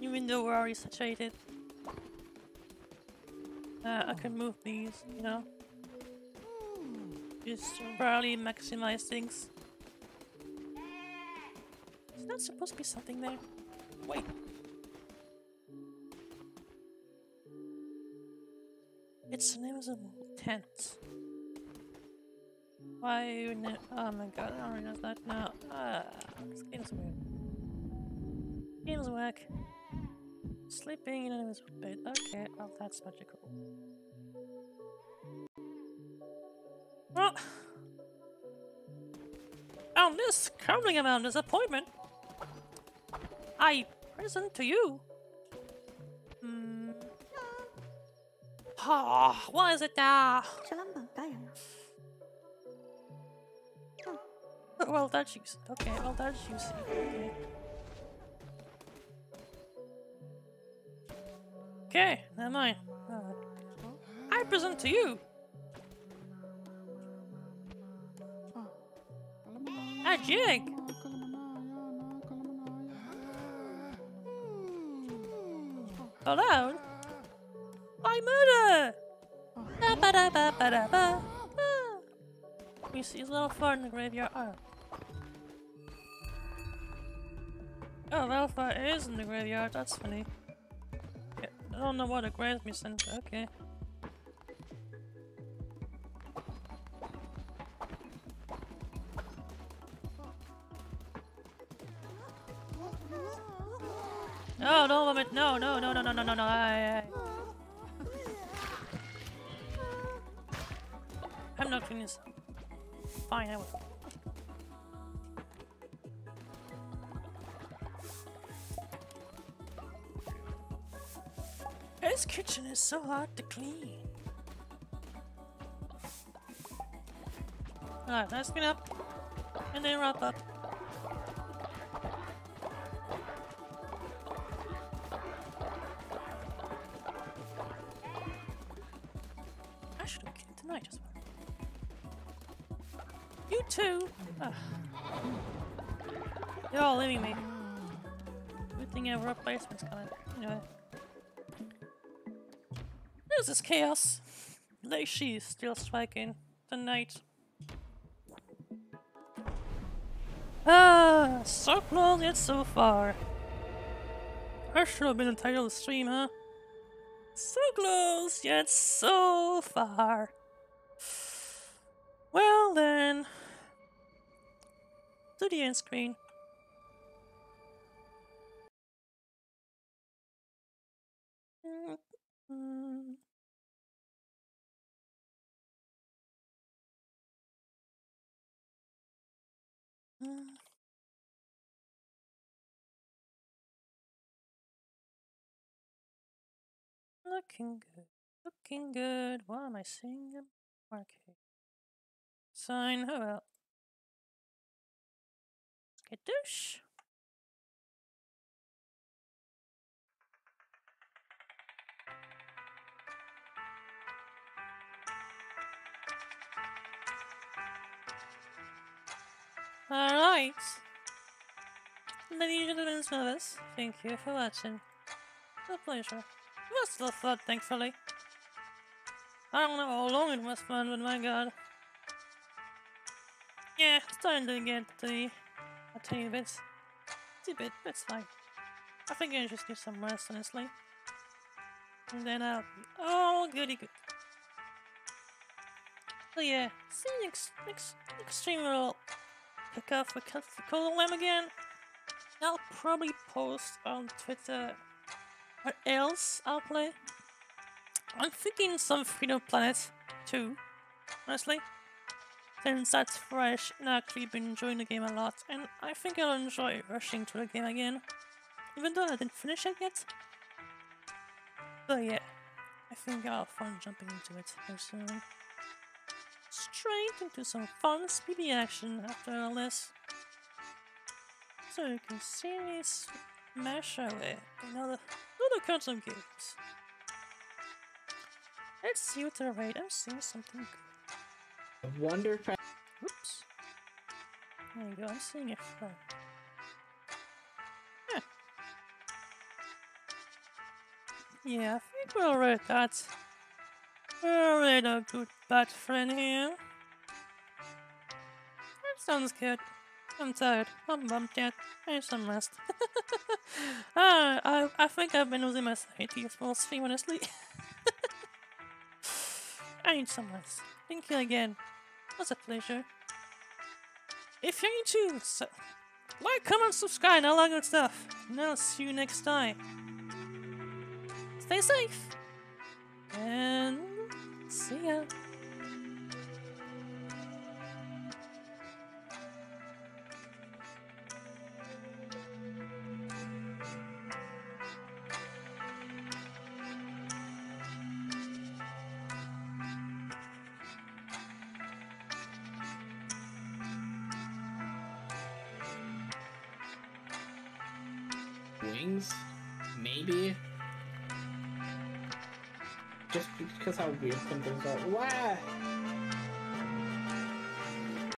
Even though we're already saturated, uh, I can move these, you know. Just barely maximize things. Is that supposed to be something there? Wait. It's an invisible tent. Why? Oh my god, I already know that now. Ah, this game's weird. Game's whack. Sleeping in an invisible bed. Okay, well that's magical. Well, on this crowning amount of disappointment, I present to you. Hmm. Ah, oh, what is it now? Well, that's you. Okay, well, that's you. Okay. okay, never mind. Uh, I present to you a jig. Allowed by murder. Ba-ba-da-ba-ba-da-ba. Ah. We see his little fart in the graveyard. Oh. Oh, Velfar is in the graveyard. That's funny. I don't know what a grave me sent. Okay. No, no, vomit. No, no, no, no, no, no, no, no. I. I'm not cleaning this. Fine, I will. His kitchen is so hard to clean. Alright, let's clean up. And then wrap up. Coming. Anyway. This chaos. Leshy is still striking tonight. Ah, so close yet so far. I should have been the title of the stream, huh? So close yet so far. Well then, to the end screen. Mm. Mm. Looking good. Looking good. Why am I seeing? Arcade. Sign. Oh Get Skadoosh. Alright. Ladies and gentlemen, service, thank you for watching. A pleasure. Most of fun, thankfully. I don't know how long it was fun, but my god. Yeah, starting to get the a tiny bit. It's a bit, that's fine. I think I just need some rest, honestly. And then I'll be all goody good. So yeah, see you next, next, next will pick up with Cola Lamb again. I'll probably post on Twitter what else I'll play. I'm thinking some Freedom Planet 2, honestly. Since that's fresh and I've actually been enjoying the game a lot, and I think I'll enjoy rushing to the game again. Even though I didn't finish it yet. But yeah, I think I'll fun jumping into it very soon. Straight into some fun, speedy action after all this. So you can see me smash away in other, other kinds games. Let's see what the rate. I'm seeing something good. Wonder Oops. There you go, I'm seeing a friend. Huh. Yeah, I think we're alright at that. A good bad friend here. That sounds good. I'm tired. I'm bummed yet. I need some rest. ah, I, I think I've been losing my sanity stream, honestly. I need some rest. Thank you again. It was a pleasure. If you're into so, like, comment, subscribe, and all that good stuff. And I'll see you next time. Stay safe. And see ya. wings? Maybe. Just because how weird something's like, why?